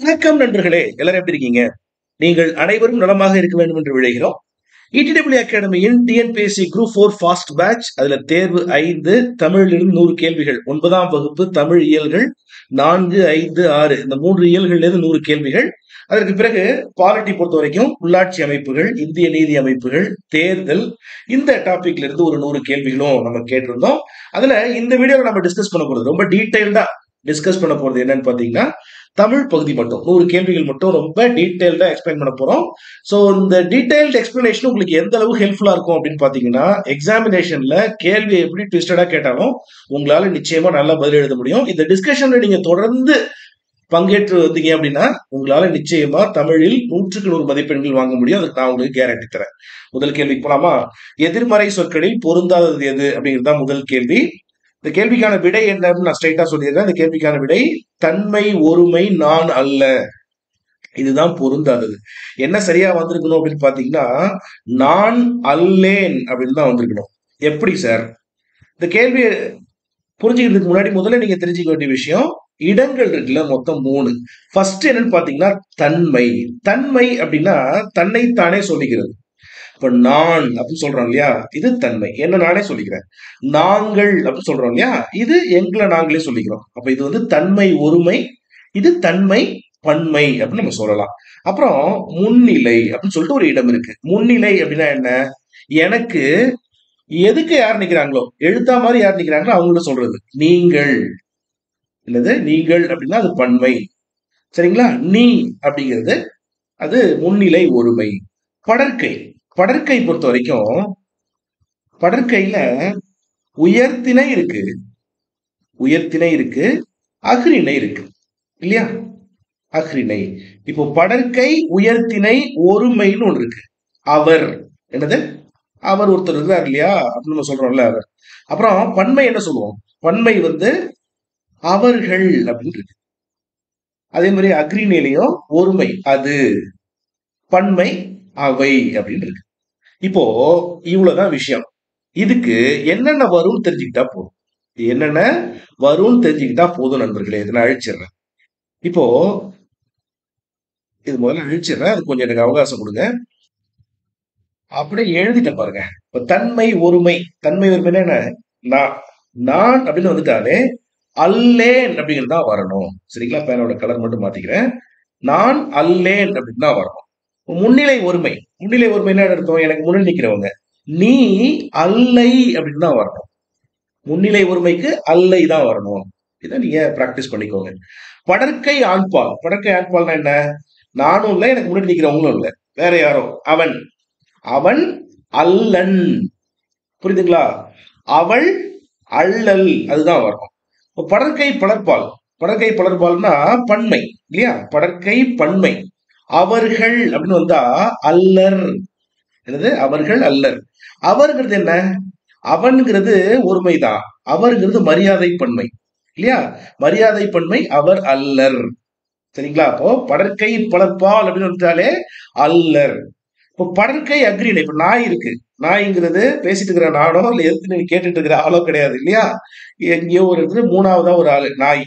வணக்கம் நண்பர்களே எல்லாரும் எப்படி இருக்கீங்க? நீங்கள் அனைவரும் நலமாக இருக்க வேண்டும் என்று விழைகிறோம். ITW அகாடமியின் TNPSC group four fast batch அதுல தேர்வு ஐந்து தமிழிலிருந்து நூறு கேள்விகள். ஒன்பதாம் வகுப்பு தமிழ் இயல்கள் நான்கு ஐந்து ஆறு இந்த மூன்று இயல்களிலிருந்து நூறு கேள்விகள். அதற்கு பிறகு பாலிட்டி பொறுத்த வரைக்கும் உள்ளாட்சி அமைப்புகள் இந்திய நீதி அமைப்புகள் தேர்தல் இந்த டாபிக்ல இருந்து ஒரு நூறு கேள்விகளும் நம்ம கேட்டிருந்தோம். அதுல இந்த வீடியோவில் நம்ம டிஸ்கஸ் பண்ண போறது ரொம்ப டீடைல்டா டிஸ்கஸ் பண்ண போறது என்னன்னு பாத்தீங்கன்னா தமிழ் பகுதி மட்டும் நூறு கேள்விகள் மட்டும் ரொம்ப டீட்டெயில்டாக எக்ஸ்பிளைன் பண்ண போகிறோம் ஸோ இந்த டீட்டெயில்டு எக்ஸ்பிளனேஷன் உங்களுக்கு எந்த அளவு ஹெல்ப்ஃபுல்லாக இருக்கும் அப்படின்னு பார்த்தீங்கன்னா எக்ஸாமினேஷனில் கேள்வி எப்படி ட்விஸ்டடாக கேட்டாலும் உங்களால் நிச்சயமாக நல்லா பதில் எழுத முடியும். இந்த டிஸ்கஷனில் நீங்கள் தொடர்ந்து பங்கேற்று வந்தீங்க அப்படின்னா உங்களால நிச்சயமா தமிழில் நூற்றுக்கு நூறு மதிப்பெண்கள் வாங்க முடியும். அதுக்கு நான் உங்களுக்கு கேரண்டி தரேன். முதல் கேள்விக்கு போலாமா? எதிர்மறை சொற்களில் பொருந்தாதது எது அப்படிங்கிறது தான் முதல் கேள்வி. இந்த கேள்விக்கான விடை என்னன்னு நான் ஸ்ட்ரைட்டா சொல்லியிருக்கேன் இந்த கேள்விக்கான விடை தன்மை ஒருமை நான் அல்ல. இதுதான் பொருந்தாதது. என்ன சரியா வந்திருக்கணும் அப்படின்னு பாத்தீங்கன்னா நான் அல்லேன் அப்படின்னு தான் வந்திருக்கணும். எப்படி சார்? இந்த கேள்வி புரிஞ்சுக்கிறதுக்கு முன்னாடி முதல்ல நீங்க தெரிஞ்சுக்க வேண்டிய விஷயம் இடங்கள் இருக்குல்ல மொத்தம் மூணு. ஃபர்ஸ்ட் என்னன்னு பாத்தீங்கன்னா தன்மை. தன்மை அப்படின்னா தன்னைத்தானே சொல்லிக்கிறது. இப்ப நான் அப்படின்னு சொல்றோம் இல்லையா? இது தன்மை. என்ன நானே சொல்லிக்கிறேன். நாங்கள் அப்படின்னு சொல்றோம் இல்லையா? இது எங்களை நாங்களே சொல்லிக்கிறோம். அப்ப இது வந்து தன்மை ஒருமை இது தன்மை பன்மை அப்படின்னு நம்ம சொல்லலாம். அப்புறம் முன்னிலை அப்படின்னு சொல்லிட்டு ஒரு இடம் இருக்கு. முன்னிலை அப்படின்னா என்ன? எனக்கு எதுக்கு யார் நிக்கிறாங்களோ எழுத்தா மாதிரி யார் நிக்கிறாங்களோ அவங்கள சொல்றது. நீங்கள். என்னது? நீங்கள் அப்படின்னா அது பன்மை. சரிங்களா? நீ அப்படிங்கிறது அது முன்னிலை ஒருமை. படற்கை. படற்கை பொறுத்த வரைக்கும் படற்கையில உயர்த்தினை இருக்கு. உயர்த்தினை இருக்கு. அஃறிணை இருக்கு. இல்லையா? அஹ்ரிணை இப்போ படற்கை உயர்த்தினை ஒருமைன்னு ஒன்று இருக்கு. அவர். என்னது? அவர் ஒருத்தர் இருக்கிறார் இல்லையா? அப்படின்னு நம்ம சொல்றோம்ல அவர். அப்புறம் பன்மை என்ன சொல்லுவோம்? பன்மை வந்து அவர்கள் அப்படின்னு இருக்கு. அதே மாதிரி அக்ரிணையிலையும் ஒருமை அது. பன்மை அவை அப்படின்னு இருக்கு. இப்போ இவ்வளவுதான் விஷயம். இதுக்கு என்னென்ன வரும் தெரிஞ்சுக்கிட்டா போதும். என்னென்ன வரும்னு தெரிஞ்சுக்கிட்டா போதும் நண்பர்களே இதை நான் அழிச்சிடுறேன். இப்போ இது முதல்ல அழிச்சிடுறேன். அது கொஞ்சம் எனக்கு அவகாசம் கொடுங்க. அப்படியே எழுதிட்டேன் பாருங்க. இப்போ தன்மை ஒருமை. தன்மை ஒருமைன்னா என்ன? நான் நான் அப்படின்னு வந்துட்டாலே அல்லேன் அப்படிங்கிறது தான் வரணும். சரிங்களா? பேனோட கலர் மட்டும் மாத்திக்கிறேன். நான் அல்லேன் அப்படின்னு தான் வரணும். முன்னிலை ஒருமை. முன்னிலை ஒருமை என்ன அர்த்தம்? எனக்கு முன்னில் நிற்கிறவங்க நீ அல்லை அப்படின்னு தான் வரணும். முன்னிலை ஒருமைக்கு அல்லை தான் வரணும். இதை நீங்க ப்ராக்டிஸ் பண்ணிக்கோங்க. படற்கை ஆண்பால். படற்கை ஆண்பால்னா என்ன? நானும் இல்லை எனக்கு முன்னாடி நிற்கிறவங்களும் இல்லை. வேற யாரோ? அவன். அவன் அல்லன். புரியுதுங்களா? அவள் அல்லல். அதுதான் வரணும். படற்கை படற்பால். படற்கை படற்பால்னா பன்மை இல்லையா? படற்கை பன்மை. அவர்கள் அப்படின்னு வந்தா அல்லர். என்னது? அவர்கள் அல்லர். அவர்ங்கிறது என்ன? அவன்கிறது ஒருமைதான். அவர்ங்கிறது மரியாதை பன்மை இல்லையா? மரியாதை பன்மை அவர் அல்லர். சரிங்களா? அப்போ படற்கை பலப்பால் அப்படின்னு வந்துட்டாலே அல்லர். இப்போ படற்கை அக்ரிணை இப்ப நாய் இருக்கு. நாய்ங்கிறது பேசிட்டு இருக்கிற நானோ இல்ல எதுக்கு கேட்டுட்டு இருக்கிற ஆளோ கிடையாது இல்லையா? எங்கேயோ ஒரு இடத்துல மூணாவதா ஒரு ஆளு நாய்.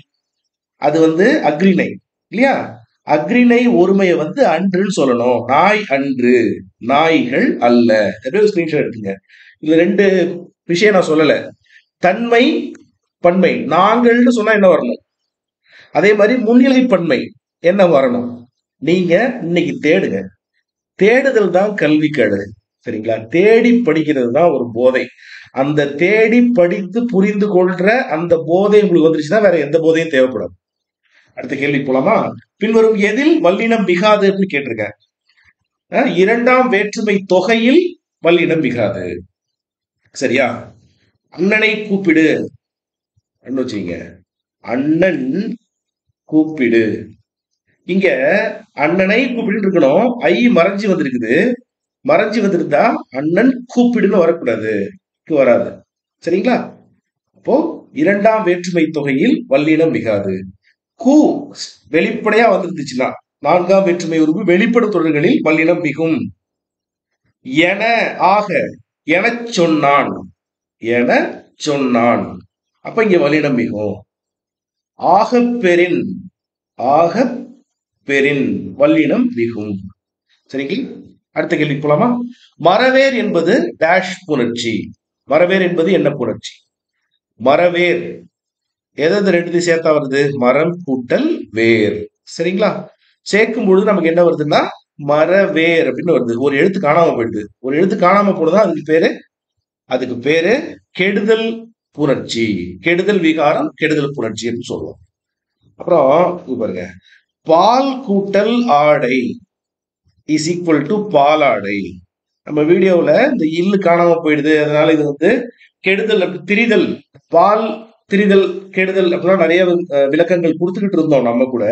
அது வந்து அக்ரிணை இல்லையா? அக்ரிணை ஒருமையை வந்து அன்றுன்னு சொல்லணும். நாய் அன்று. நாய்கள் அல்ல. ஸ்கிரீன்ஷாட் எடுத்துங்க. இதுல ரெண்டு விஷயம் நான் சொல்லல. தன்மை பன்மை. நாங்கள்னு சொன்னா என்ன வரணும்? அதே மாதிரி முன்னிலை பன்மை. என்ன வரணும்? நீங்க இன்னைக்கு தேடுங்க. தேடுதல் தான் கல்வி கழு சரிங்களா? தேடி படிக்கிறது தான் ஒரு போதை. அந்த தேடி படித்து புரிந்து கொள்ற அந்த போதை உங்களுக்கு வந்துருச்சுன்னா வேற எந்த போதையும் தேவைப்படாது. அடுத்த கேள்வி போலாமா? பின்வரும் எதில் வல்லினம் மிகாது அப்படின்னு கேட்டிருக்க இரண்டாம் வேற்றுமை தொகையில் வல்லினம் மிகாது. சரியா? அண்ணனை கூப்பிடு. வச்சுங்க அண்ணன் கூப்பிடு. இங்க அண்ணனை கூப்பிடு இருக்கணும். ஐ மறைஞ்சு வந்திருக்குது. மறைஞ்சு வந்திருந்தா அண்ணன் கூப்பிடுன்னு வரக்கூடாது. வராது. சரிங்களா? அப்போ இரண்டாம் வேற்றுமை தொகையில் வல்லினம் மிகாது. கூ வெளிப்படையா வந்துருந்துச்சுன்னா நான்காம் வேற்றுமை உருவு வெளிப்படும் தொடர்களில் வல்லினம் மிகும். என ஆக என சொன்னான். என சொன்னான். அப்ப இங்க வல்லினம் மிகும். ஆக பெறின் ஆக பெரின் வல்லினம் மிகும். சரிங்களா அடுத்த கேள்வி போலாமா? மரவேர் என்பது டேஷ் புணர்ச்சி. மரவேர் என்பது என்ன புணர்ச்சி? மரவேர் எதாவது ரெண்டு சேர்த்தா வருது? மரம் கூட்டல் வேர். சரிங்களா? சேர்க்கும் பொழுது நமக்கு என்ன வருதுன்னா மரவேர் அப்படின்னு வருது. ஒரு எழுத்து காணாம போயிடுது. ஒரு எழுத்து காணாம போனதா அதுக்கு பேரு அதுக்கு பேரு கெடுதல் புணர்ச்சி கெடுதல் விகாரம் கெடுதல் புணர்ச்சி அப்படின்னு சொல்லுவோம். அப்புறம் பாருங்க. பால் கூட்டல் ஆடை இஸ் ஈக்குவல் டு பால் ஆடை. நம்ம வீடியோவில் இந்த இல்லு காணாம போயிடுது. அதனால இது வந்து கெடுதல் அப்படி திரிதல். பால் திரிதல் கெடுதல் அப்படிலாம் நிறைய விளக்கங்கள் கொடுத்துக்கிட்டு இருந்தோம் நம்ம கூட.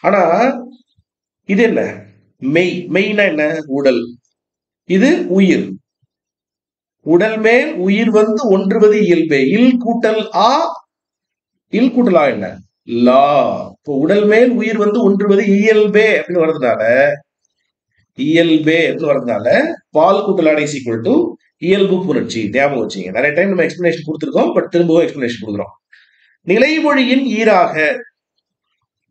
ஆனா இது என்ன? மெய். மெய்னா என்ன? உடல். இது உயிர். உடல் மேல் உயிர் வந்து ஒன்றுவது இயல்பே. இல் கூட்டல் ஆ இல் கூட்டல் ஆ என்ன? லா. இப்போ உடல் மேல் உயிர் வந்து ஒன்றுவது இயல்பே அப்படின்னு வர்றதுனால இயல்பே அப்படின்னு வர்றதுனால பால் கூட்டல் ஆடை டு இயல்பு புணர்ச்சி ஞாபகம் வச்சுங்க நிறைய டைம் நம்ம எக்ஸ்பிளேஷன் கொடுத்துருக்கோம் பட் திரும்பவும் எக்ஸ்பிளேஷன் கொடுக்குறோம். நிலைமொழியின் ஈராக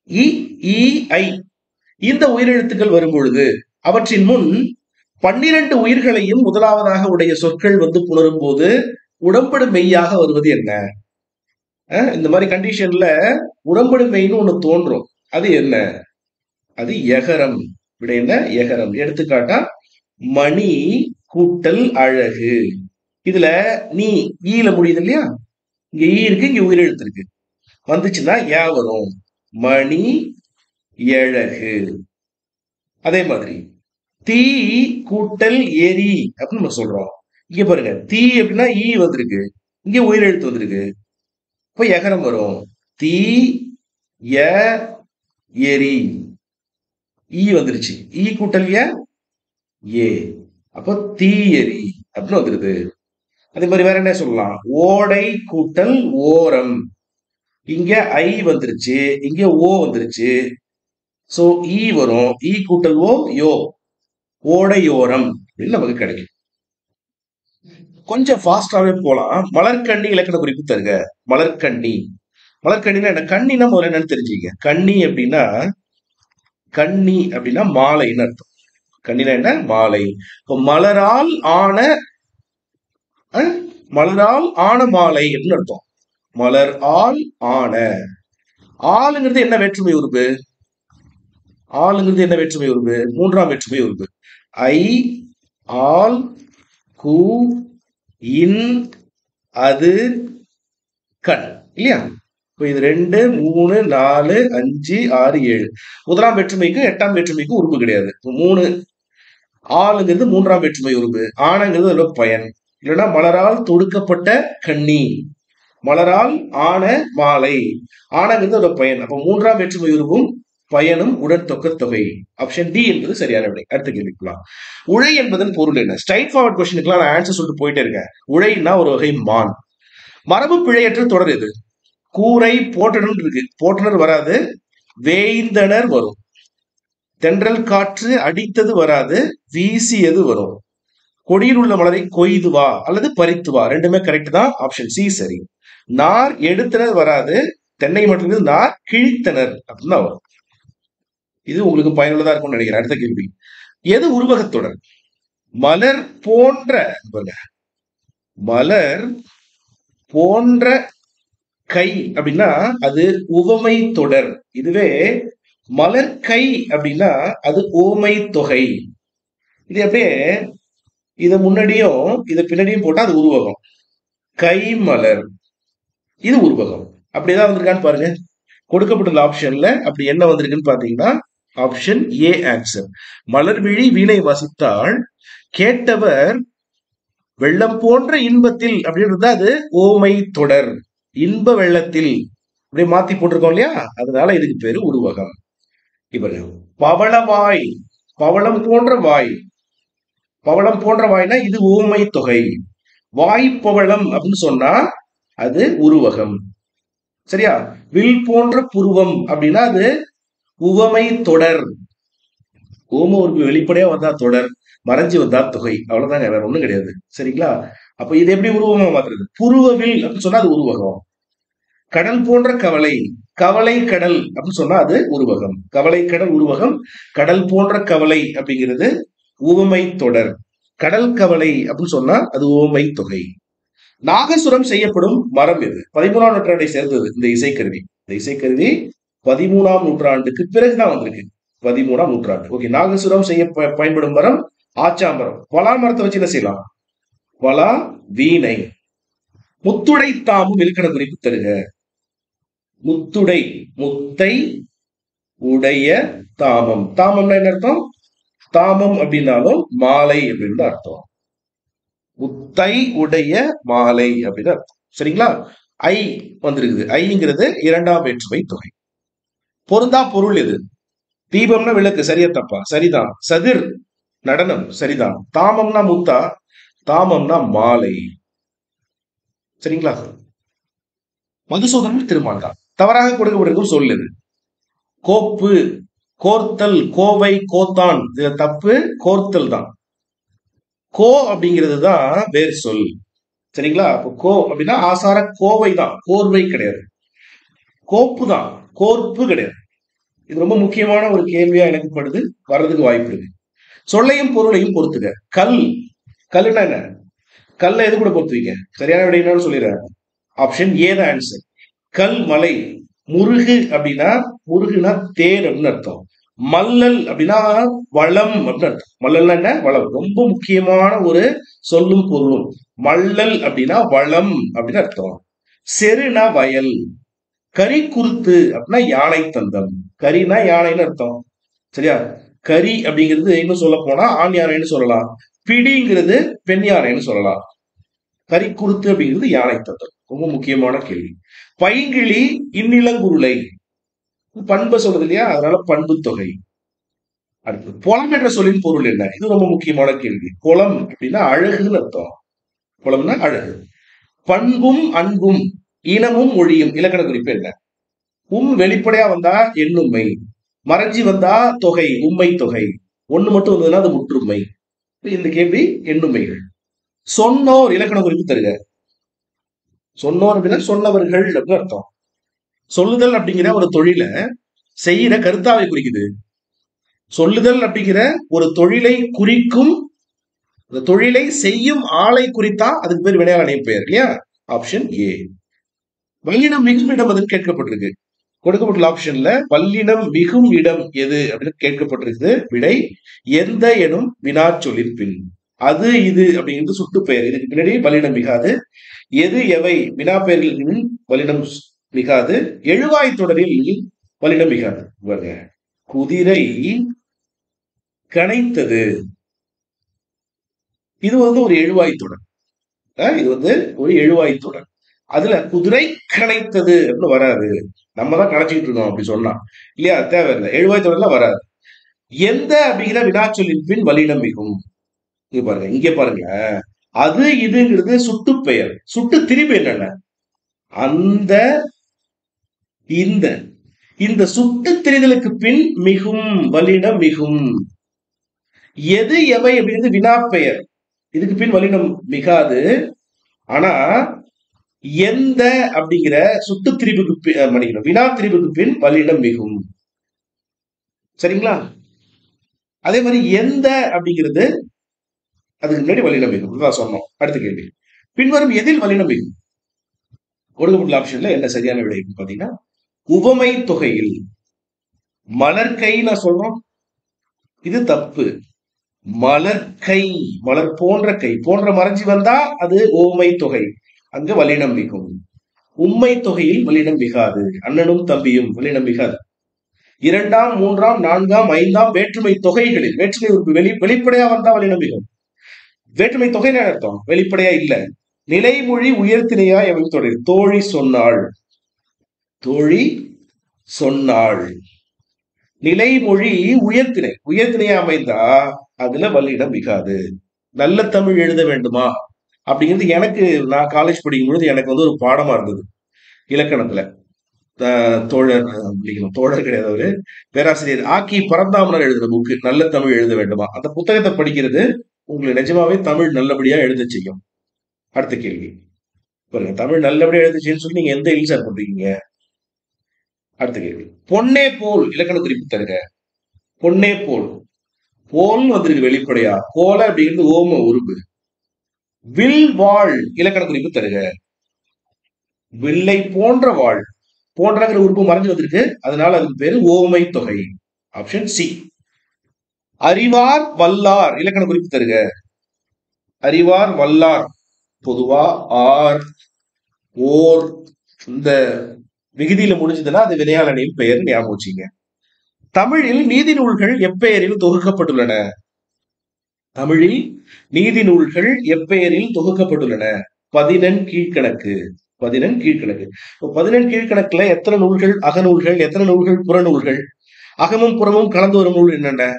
இ ஐ இந்த உயிரெழுத்துக்கள் வரும் பொழுது அவற்றின் முன் பன்னிரண்டு உயிர்களையும் முதலாவதாக உடைய சொற்கள் வந்து புணரும் போது உடம்படு மெய்யாக வருவது என்ன? இந்த மாதிரி கண்டிஷன்ல உடம்படு மெய்ன்னு ஒண்ணு தோன்றும். அது என்ன? அது எகரம். விட என்ன? எகரம். எடுத்துக்காட்டா மணி கூட்டல் அழகு. இதுல நீ ஈல முடியுது இல்லையா? இங்க ஈ இருக்கு இங்க உயிரெழுத்து இருக்கு வந்துச்சுன்னா ஏ வரும். மணி எழகு. அதே மாதிரி தீ கூட்டல் எரி அப்படின்னு நம்ம சொல்றோம். இங்க பாருங்க தீ அப்படின்னா ஈ வந்திருக்கு இங்க உயிரெழுத்து வந்திருக்கு. இப்போ எகரம் வரும். தீ ய எரி. ஈ வந்துருச்சு. ஈ கூட்டல் ஏ ஏ. அப்போ தீயரி அப்படின்னு வந்துருது. அதே மாதிரி வேற என்ன சொல்லலாம்? ஓடை கூட்டல் ஓரம். இங்க ஐ வந்துருச்சு இங்க ஓ வந்துருச்சு. சோ ஈ e வரும். ஈ கூட்டல் ஓ யோ. ஓடையோரம் அப்படின்னு நமக்கு கிடைக்கும். கொஞ்சம் ஃபாஸ்டாவே போலாம். மலர்கண்ணி இலக்கண குறிப்பு தருங்க மலர்கண்ணி மலர்கண்ணினா என்ன? கண்ணினா முதல்ல என்னன்னு தெரிஞ்சுக்கங்க. கண்ணி அப்படின்னா கண்ணி அப்படின்னா மாலைன்னு அர்த்தம். கண்ணினா என்ன? மாலை. இப்போ மலரால் ஆன அஹ், மலரால் ஆன மாலை அப்படின்னு அர்த்தம். மலர் ஆல் ஆன. ஆளுங்கிறது என்ன வேற்றுமை உறுப்பு? ஆளுங்கிறது என்ன வேற்றுமை உறுப்பு? மூன்றாம் வேற்றுமை உறுப்பு. ஐ ஆல் கு இன் அது கண். இல்லையா? இப்போ இது ரெண்டு மூணு நாலு அஞ்சு ஆறு ஏழு. முதலாம் வேற்றுமைக்கும் எட்டாம் வேற்றுமைக்கும் உறுப்பு கிடையாது. மூணு ஆளுங்கிறது மூன்றாம் வேற்றுமை உருவு ஆனங்கிறது அதோட பயன். இல்லைன்னா மலரால் தொடுக்கப்பட்ட கண்ணி. மலரால் ஆன மாலை. ஆனங்கிறது அதோட பயன். அப்போ மூன்றாம் வேற்றுமை உருவும் பயனும் உடன் தொக்க தொகை ஆப்ஷன் டி என்பது சரியான விடை. அடுத்த கேள்விக்கலாம் உழை என்பதன் பொருள் என்ன? ஸ்ட்ரைட் ஃபார்வர்ட் கொஸ்டினுக்குலாம் நான் ஆன்சர் சொல்லிட்டு போயிட்டே இருக்கேன். உழைன்னா ஒரு வகை மான். மரபு பிழையற்ற தொடர் எது? கூரை போட்டனர் இருக்கு. போட்டனர் வராது. வேய்ந்தனர் வரும். தென்றல் காற்று அடித்தது வராது வீசியது வரும். கொடியில் உள்ள மலரை கொய்து வா அல்லது பறித்து வா. ரெண்டுமே கரெக்ட் தான். ஆப்ஷன் சி சரி. நார் எடுத்தனர் வராது தென்னை மட்டும் நார் கிழித்தனர் அப்படின்னு தான் வரும். இது உங்களுக்கு பயனுள்ளதா இருக்கும்னு நினைக்கிறேன். அடுத்த கேள்வி. எது உருவகத்துடன்? மலர் போன்ற மலர் போன்ற கை அப்படின்னா அது உவமை தொடர் இதுவே மலர் கை அப்படின்னா அது ஓமை தொகை. இது அப்படியே இதை முன்னாடியும் இதை பின்னாடியும் போட்டால் அது உருவகம். கை மலர் இது உருவகம். அப்படி தான் வந்திருக்கான்னு பாருங்க. கொடுக்கப்பட்டுள்ள ஆப்ஷன்ல அப்படி என்ன வந்திருக்குன்னு பாத்தீங்கன்னா ஆப்ஷன் ஏ ஆன்சர் மலர்விழி வீணை வாசித்தால் கேட்டவர் வெள்ளம் போன்ற இன்பத்தில் அப்படின்றது அது ஓமை தொடர். இன்ப வெள்ளத்தில். அப்படி மாத்தி போட்டிருக்கோம் இல்லையா? அதனால இதுக்கு பேரு உருவகம். இப்ப பவளவாய் பவளம் போன்ற வாய். பவளம் போன்ற வாய்னா இது ஊமை தொகை வாய் பவளம் அப்படின்னு சொன்னா அது உருவகம். சரியா? வில் போன்ற புருவம் அப்படின்னா அது உவமை தொடர். ஓம உறுப்பு வெளிப்படையா வந்தா தொடர் மறைஞ்சு வந்தா தொகை. அவ்வளவுதாங்க வேற ஒண்ணும் கிடையாது. சரிங்களா? அப்ப இது எப்படி உருவமா மாத்துறது? புருவவில் அப்படின்னு சொன்னா அது உருவகம். கடல் போன்ற கவலை கவலை கடல் அப்படின்னு சொன்னா அது உருவகம். கவலை கடல் உருவகம் கடல் போன்ற கவலை அப்படிங்கிறது உவமை தொடர். கடல் கவலை அப்படின்னு சொன்னா அது உவமை தொகை. நாகசுரம் செய்யப்படும் மரம் எது? பதிமூணாம் நூற்றாண்டை சேர்ந்தது இந்த இசைக்கருவி. இந்த இசைக்கருவி பதிமூணாம் நூற்றாண்டுக்கு பிறகுதான் வந்திருக்கு. பதிமூணாம் நூற்றாண்டு. ஓகே நாகசுரம் செய்ய ப- பயன்படும் மரம் ஆச்சாம்பரம் பலா மரத்தை வச்சு என்ன செய்யலாம்? பலா வீணை. முத்துடை தாமும் இலக்கண குறிப்பு தருக. முத்துடை முத்தை உடைய தாமம். தாமம்னா என்ன அர்த்தம்? தாமம் அப்படின்னாலும் மாலை அப்படின்னு தான் அர்த்தம். முத்தை உடைய மாலை அப்படின்னு அர்த்தம். சரிங்களா? ஐ வந்திருக்குது. ஐங்கிறது இரண்டாம் வேற்றுமை தொகை. பொருந்தா பொருள் எது? தீபம்னா விளக்கு சரியா தப்பா? சரிதான். சதிர் நடனம் சரிதான். தாமம்னா முத்தா தாமம்னா மாலை. சரிங்களா? மதுசூதனன் திருமால் தான். தவறாக கொடுக்கப்பட்டிருக்கும் சொல் இது கோப்பு கோர்த்தல் கோவை கோத்தான். இது தப்பு கோர்த்தல் தான். கோ அப்படிங்கிறது தான் வேறு சொல். சரிங்களா? அப்போ கோ அப்படின்னா ஆசார கோவை தான். கோர்வை கிடையாது. கோப்பு தான். கோர்ப்பு கிடையாது. இது ரொம்ப முக்கியமான ஒரு கேள்வியா எனக்கு படுது வர்றதுக்கு வாய்ப்பு இருக்கு. சொல்லையும் பொருளையும் பொறுத்துக்க கல். கல்லுனா என்ன? கல்லை எது கூட பொறுத்துவீங்க சரியான விட என்னன்னு சொல்லிடுறாங்க ஆப்ஷன் ஏ தான் ஆன்சர் கல்மலை முருகு அப்படின்னா முருகுனா தேர் அப்படின்னு அர்த்தம். மல்லல் அப்படின்னா வளம் அப்படின்னு அர்த்தம். மல்லல்னா என்ன? வளம். ரொம்ப முக்கியமான ஒரு சொல்லும் பொருளும். மல்லல் அப்படின்னா வளம் அப்படின்னு அர்த்தம். செருனா வயல். கரி குருத்து அப்படின்னா யானை தந்தம். கரினா யானைன்னு அர்த்தம். சரியா? கரி அப்படிங்கிறது இன்னும் சொல்ல போனா ஆண் யானைன்னு சொல்லலாம். பிடிங்கிறது பெண் யானைன்னு சொல்லலாம். கரி குருத்து அப்படிங்கிறது யானை தந்தம். ரொம்ப முக்கியமான கேள்வி. பைங்கிளி இந்நிலங்குருளை பண்பு சொல்றது இல்லையா? அதனால பண்பு தொகை. அடுத்து குளம் என்ற சொல்லின் பொருள் என்ன? இது ரொம்ப முக்கியமான கேள்வி. குளம் அப்படின்னா அழகுன்னு அர்த்தம். குளம்னா அழகு. பண்பும் அன்பும் இனமும் மொழியும் இலக்கண குறிப்பு என்ன? உம் வெளிப்படையா வந்தா எண்ணுமை மறைஞ்சி வந்தா தொகை உண்மை தொகை. ஒண்ணு மட்டும் வந்ததுன்னா அது முற்றுமை. இந்த கேள்வி எண்ணுமைகள் சொன்னோர் இலக்கண குறிப்பு தருக. சொன்னோர் அப்படின்னா சொன்னவர்கள் அப்படின்னு அர்த்தம். சொல்லுதல் அப்படிங்கிற ஒரு தொழிலை செய்யற கருத்தாவை குறிக்குது. சொல்லுதல் அப்படிங்கிற ஒரு தொழிலை குறிக்கும் அந்த தொழிலை செய்யும் ஆளை குறித்தா அதுக்கு பேர் வினையாளனை பெயர் இல்லையா? Option A. வல்லினம் மிகும் இடம் அதுன்னு கேட்கப்பட்டிருக்கு. கொடுக்கப்பட்டுள்ள ஆப்ஷன்ல வல்லினம் மிகும் இடம் எது அப்படின்னு கேட்கப்பட்டிருக்குது. விடை எந்த எனும் வினாச்சொல்லின் பின். அது இது அப்படிங்கிறது சுட்டு பெயர். இதுக்கு பின்னாடி வல்லினம் மிகாது. எது எவை? வினா பெயர்களின் வல்லினம் மிகாது. எழுவாய் தொடரில் வல்லினம் மிகாது. குதிரை கனைத்தது. இது வந்து ஒரு எழுவாய் தொடர். அஹ் இது வந்து ஒரு எழுவாய் தொடர். அதுல குதிரை கனைத்தது அப்படின்னு வராது. நம்ம தான் கணச்சிக்கிட்டு இருக்கோம் அப்படி சொன்னா. இல்லையா? தேவையில்லை. எழுவாய் தொடர்ல வராது. எந்த அப்படிங்கிற வினாச்சொல்லின் பின் வலினம் மிகும். இங்க பாருங்க இங்க பாருங்க. அது இதுங்கிறது சுட்டு பெயர். சுட்டு திருப்பி என்னென்ன? அந்த இந்த. இந்த சுட்டு திரிதலுக்கு பின் மிகும் வலிடம் மிகும். எது எவை அப்படிங்கிறது வினா பெயர். இதுக்கு பின் வலிடம் மிகாது. ஆனா எந்த அப்படிங்கிற சுட்டு திரிபுக்கு மன்னிக்கணும். வினா திரிவுக்கு பின் வலிடம் மிகும். சரிங்களா? அதே மாதிரி எந்த அப்படிங்கிறது அதுக்கு முன்னாடி வல்லினம் மிகும் தான் சொன்னோம். அடுத்த கேள்வி. பின்வரும் எதில் வல்லினம் மிகும் கொடுக்கப்பட்டுள்ள ஆப்ஷன்ல என்ன சரியான விடை பாத்தீங்கன்னா உவமை தொகையில். மலர்கை நான் சொல்றோம். இது தப்பு. மலர்கை மலர் போன்ற கை போன்ற மறைஞ்சி வந்தா அது ஓமை தொகை. அங்கு வல்லினம் மிகும் உண்மை தொகையில் வல்லினம் மிகாது அண்ணனும் தம்பியும் வல்லினம் மிகாது இரண்டாம் மூன்றாம் நான்காம் ஐந்தாம் வேற்றுமை தொகைகளில் வேற்றுமை உறுப்பு வெளி வெளிப்படையா வந்தா வல்லினம் மிகும் வேற்றுமை தொகை அர்த்தம்? வெளிப்படையா இல்ல. நிலைமொழி உயர்த்தினையா எவன் தொடர்? தோழி சொன்னாள். தோழி சொன்னாள். நிலைமொழி உயர்த்தினை. உயர்த்தினையா அமைந்தா அதுல வல்லிடம் மிகாது. நல்ல தமிழ் எழுத வேண்டுமா? அப்படிங்கிறது எனக்கு நான் காலேஜ் படிக்கும் பொழுது எனக்கு வந்து ஒரு பாடமா இருந்தது. இலக்கணத்துல. தோழர் அப்படிங்கிறோம் தோழர் கிடையாது அவரு. பேராசிரியர் ஆக்கி பரந்தாமனர் எழுதின புக்கு நல்ல தமிழ் எழுத வேண்டுமா? அந்த புத்தகத்தை படிக்கிறது உங்களை நிஜமாவே தமிழ் நல்லபடியா எழுத செய்யும். அடுத்த கேள்வி. பாருங்க தமிழ் நல்லபடியா எழுதுச்சுன்னு சொல்லி நீங்க எந்த இல்சார் பண்றீங்க? அடுத்த கேள்வி. பொன்னே போல் இலக்கண குறிப்பு தருக. பொன்னே போல். போல் வந்திருக்கு வெளிப்படையா? போல அப்படிங்கிறது ஓம உருவு வில் வாழ் இலக்கண குறிப்பு தருக. வில்லை போன்ற வாழ். போன்றங்கிற உறுப்பு மறைஞ்சு வந்திருக்கு. அதனால அதுக்கு பேரு ஓமை தொகை ஆப்ஷன் சி. அறிவார் வல்லார். இலக்கண குறிப்பு தருக. அறிவார் வல்லார். பொதுவா ஆர் ஓர். இந்த விகுதியில முடிஞ்சதுன்னா அது வினையாளனின் பெயர் ஞாபகம் வச்சுங்க. தமிழில் நீதி நூல்கள் எப்பெயரில் தொகுக்கப்பட்டுள்ளன? தமிழில் நீதி நூல்கள் எப்பெயரில் தொகுக்கப்பட்டுள்ளன? பதினெண் கீழ்கணக்கு. பதினெண் கீழ்கணக்கு. இப்போ பதினெண் கீழ்கணக்குல எத்தனை நூல்கள்? அகநூல்கள் எத்தனை நூல்கள்? புறநூல்கள்? அகமும் புறமும் கலந்து வரும் நூல் என்னென்ன?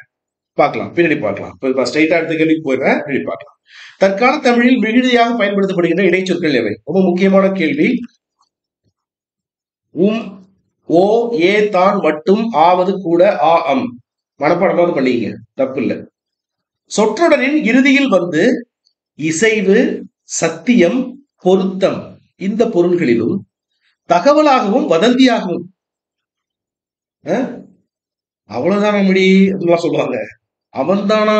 பார்க்கலாம் பின்னாடி பார்க்கலாம். இப்போ ஸ்ட்ரைட்டா அடுத்த கேள்விக்கு போயிடுறேன் பின்னாடி பார்க்கலாம். தற்கால தமிழில் மிகுதியாக பயன்படுத்தப்படுகின்ற இடைச்சொற்கள் எவை? ரொம்ப முக்கியமான கேள்வி. உம் ஓ ஏ தான் மட்டும் ஆவது கூட ஆ அம். மனப்பாடமாவது பண்ணிங்க தப்பு இல்லை சொற்றொடரின் இறுதியில் வந்து இசைவு சத்தியம் பொருத்தம் இந்த பொருள்களிலும் தகவலாகவும் வதந்தியாகவும் அவ்வளவுதான் முடி அப்படிலாம் சொல்லுவாங்க. அவன்தானா?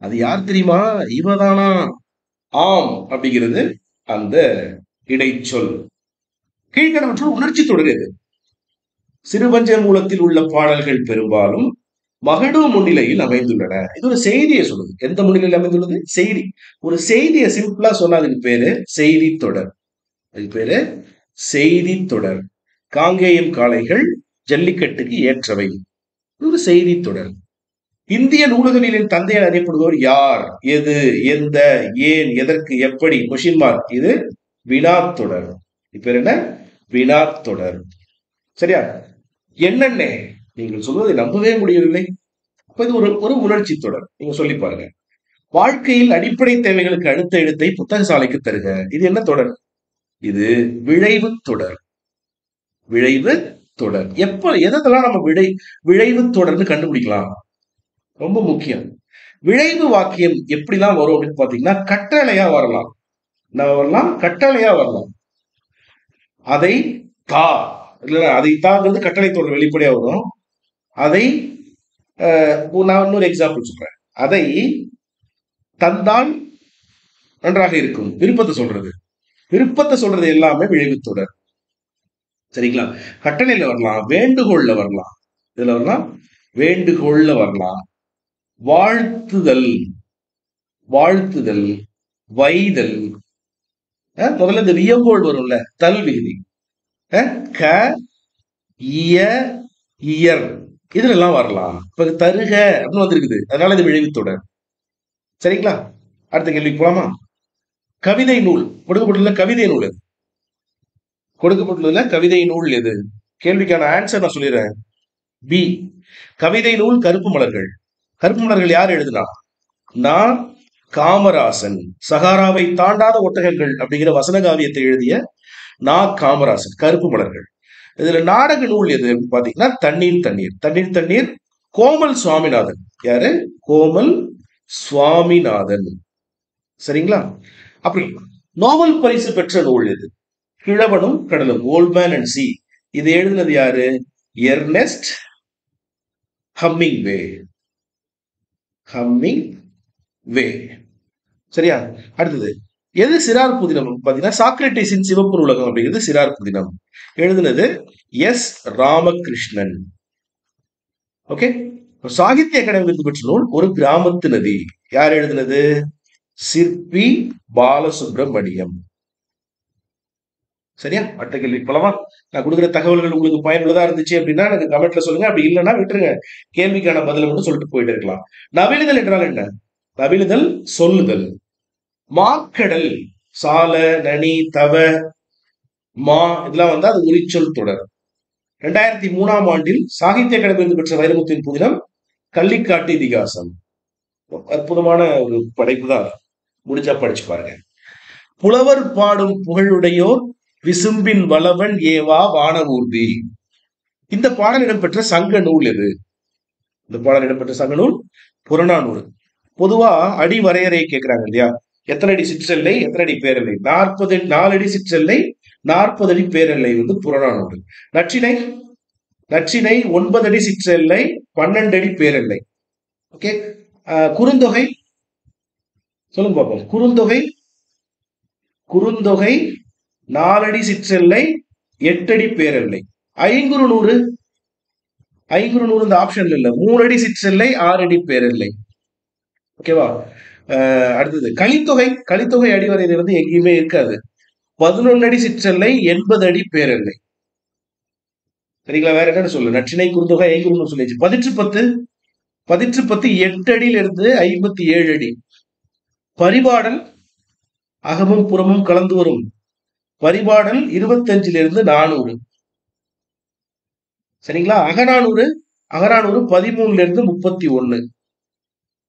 அது யார் தெரியுமா? இவதானா? ஆம் அப்படிங்கிறது அந்த இடைச்சொல். கீழ்கணவற்றில் உணர்ச்சி தொடர்கிறது சிறுபஞ்ச மூலத்தில் உள்ள பாடல்கள் பெரும்பாலும் மகடு முன்னிலையில் அமைந்துள்ளன. இது ஒரு செய்தியை சொல்லுது. எந்த முன்னிலையில் அமைந்துள்ளது? செய்தி. ஒரு செய்தியை சிம்பிளா சொன்னா அதுக்கு பேரு செய்தி தொடர் அதுக்கு பேரு செய்தி தொடர் காங்கேயம் காளைகள் ஜல்லிக்கட்டுக்கு ஏற்றவை. ஒரு செய்தி தொடர் இந்திய நூலகங்களின் தந்தை என அறியப்படுபவர் யார்? எது? எந்த? ஏன்? எதற்கு? எப்படி? கொஷின் மார்க் இது வினாத்தொடர் இப்ப என்ன? வினாத்தொடர் சரியா? என்னென்ன? நீங்கள் சொல்வதை நம்பவே முடியவில்லை. அப்ப இது ஒரு ஒரு உணர்ச்சி தொடர். நீங்க சொல்லி பாருங்க. வாழ்க்கையில் அடிப்படை தேவைகளுக்கு அடுத்த எழுத்தை புத்தக சாலைக்கு தருக. இது என்ன தொடர்? இது விளைவு தொடர். விளைவு தொடர். எப்ப எதெல்லாம் நம்ம விளை விளைவு தொடர்னு கண்டுபிடிக்கலாம்? ரொம்ப முக்கியம். விளைவு வாக்கியம் எப்படிலாம் வரும் அப்படின்னு பாத்தீங்கன்னா கட்டளையா வரலாம். என்ன வரலாம்? கட்டளையா வரலாம். அதை தா இல்ல அதை தாங்கிறது கட்டளை தொடர் வெளிப்படையா வரும். அதை நான் இன்னொரு எக்ஸாம்பிள் சொல்றேன். அதை தந்தால் நன்றாக இருக்கும். விருப்பத்தை சொல்றது. விருப்பத்தை சொல்றது எல்லாமே விளைவு தொடர். சரிங்களா? கட்டளையில வரலாம் வேண்டுகோள்ல வரலாம். இதுல வரலாம் வேண்டுகோள்ல வரலாம். வாழ்த்துதல் வாழ்த்துதல் வைதல். முதல்ல இந்த வியங்கோள் வரும்ல தல் விகுதி க இய இயர். இதுல எல்லாம் வரலாம். இப்ப தருக அப்படின்னு வந்திருக்குது. அதனால இது விளைவு சரிங்களா? அடுத்த கேள்விக்கு போலாமா? கவிதை நூல். கொடுக்கப்பட்டுள்ள கவிதை நூல் எது? கொடுக்கப்பட்டுள்ள கவிதை நூல் எது? கேள்விக்கான ஆன்சர் நான் சொல்லிடுறேன். பி கவிதை நூல் கருப்பு மலர்கள். கருப்பு மலர்கள் யார் எழுதினா? நான் காமராசன். சகாராவை தாண்டாத ஒட்டகங்கள் அப்படிங்கிற வசன காவியத்தை எழுதிய நா காமராசன் கருப்பு மலர்கள். இதுல நாடக நூல் எது பாத்தீங்கன்னா தண்ணீர் தண்ணீர். தண்ணீர் தண்ணீர் கோமல் சுவாமிநாதன். யாரு? கோமல் சுவாமிநாதன். சரிங்களா? அப்படி நோபல் பரிசு பெற்ற நூல் எது? கிழவனும் கடலும் ஓல்மேன் அண்ட் சி இது எழுதினது யாரு? எர்னெஸ்ட் ஹம்மிங் கம்மிங் வே சரியா? அடுத்தது எது சிறார் புதினம்? பாத்தீங்கன்னா சாக்ரட்டிஸின் சிவப்பு நூலகம் அப்படிங்கிறது சிறார் புதினம்? எழுதினது எஸ் ராமகிருஷ்ணன். ஓகே? சாகித்ய அகாடமி விருது பெற்ற நூல் ஒரு கிராமத்து நதி. யார் எழுதினது? சிற்பி பாலசுப்ரமணியம். சரியா? அடுத்த கேள்வி போலவா நான் கொடுக்குற தகவல்கள் உங்களுக்கு பயனுள்ளதா இருந்துச்சு அப்படின்னா எனக்கு கமெண்ட்ல சொல்லுங்க. அப்படி இல்லைன்னா விட்டுருங்க. கேள்விக்கான பதில மட்டும் சொல்லிட்டு போயிட்டு இருக்கலாம். நவீனதல் என்றால் என்ன? நவீனதல் சொல்லுதல். மாக்கடல் சால நனி தவ மா இதெல்லாம் வந்து அது உரிச்சொல் தொடர். ரெண்டாயிரத்தி மூணாம் ஆண்டில் சாகித்ய அகாடமி பெற்ற வைரமுத்தின் புதினம் கள்ளிக்காட்டு இதிகாசம். அற்புதமான ஒரு படைப்பு தான். முடிஞ்சா படிச்சு பாருங்க. புலவர் பாடும் புகழுடையோர் விசும்பின் வளவன் ஏவா வானவூர்தி இந்த பாடல் இடம்பெற்ற சங்க நூல் எது? இந்த பாடல் இடம்பெற்ற சங்க நூல் புறநானூறு. பொதுவா அடி வரையறை கேட்கிறாங்க இல்லையா? எத்தனை அடி சிற்றெல்லை எத்தனை அடி பேரல்லை நாற்பது நாலு அடி சிற்றெல்லை நாற்பது அடி பேரெல்லை வந்து புறநானூறு. நற்றினை நச்சினை ஒன்பது அடி சிற்றெல்லை பன்னெண்டு அடி பேரெல்லை ஓகே? குறுந்தொகை. சொல்லுங்க பார்ப்போம் குறுந்தொகை குறுந்தொகை நாலடி சிற்றெல்லை எட்டடி பேரெல்லை. ஐங்குறு நூறு. ஐங்குறு நூறு இந்த ஆப்ஷன்ல இல்ல. மூணு அடி சிற்றெல்லை ஆறு அடி பேரெல்லை ஓகேவா அஹ் அடுத்தது. கலித்தொகை கலித்தொகை அடிவரையில் வந்து எங்கேயுமே இருக்காது. பதினொன்னு அடி சிற்றெல்லை எண்பது அடி பேரெல்லை. சரிங்களா? வேற என்னன்னு சொல்லு. நச்சினை குறுந்தொகை ஐங்குறு சொல்லிச்சு பதிற்று பத்து. பதிற்று பத்து எட்டு அடியில இருந்து ஐம்பத்தி ஏழு அடி பரிபாடல் அகமும் புறமும் கலந்து வரும். பரிபாடல் இருபத்தஞ்சுல இருந்து நானூறு. சரிங்களா? அகநானூறு அகநானூறு பதிமூணுல இருந்து முப்பத்தி ஒண்ணு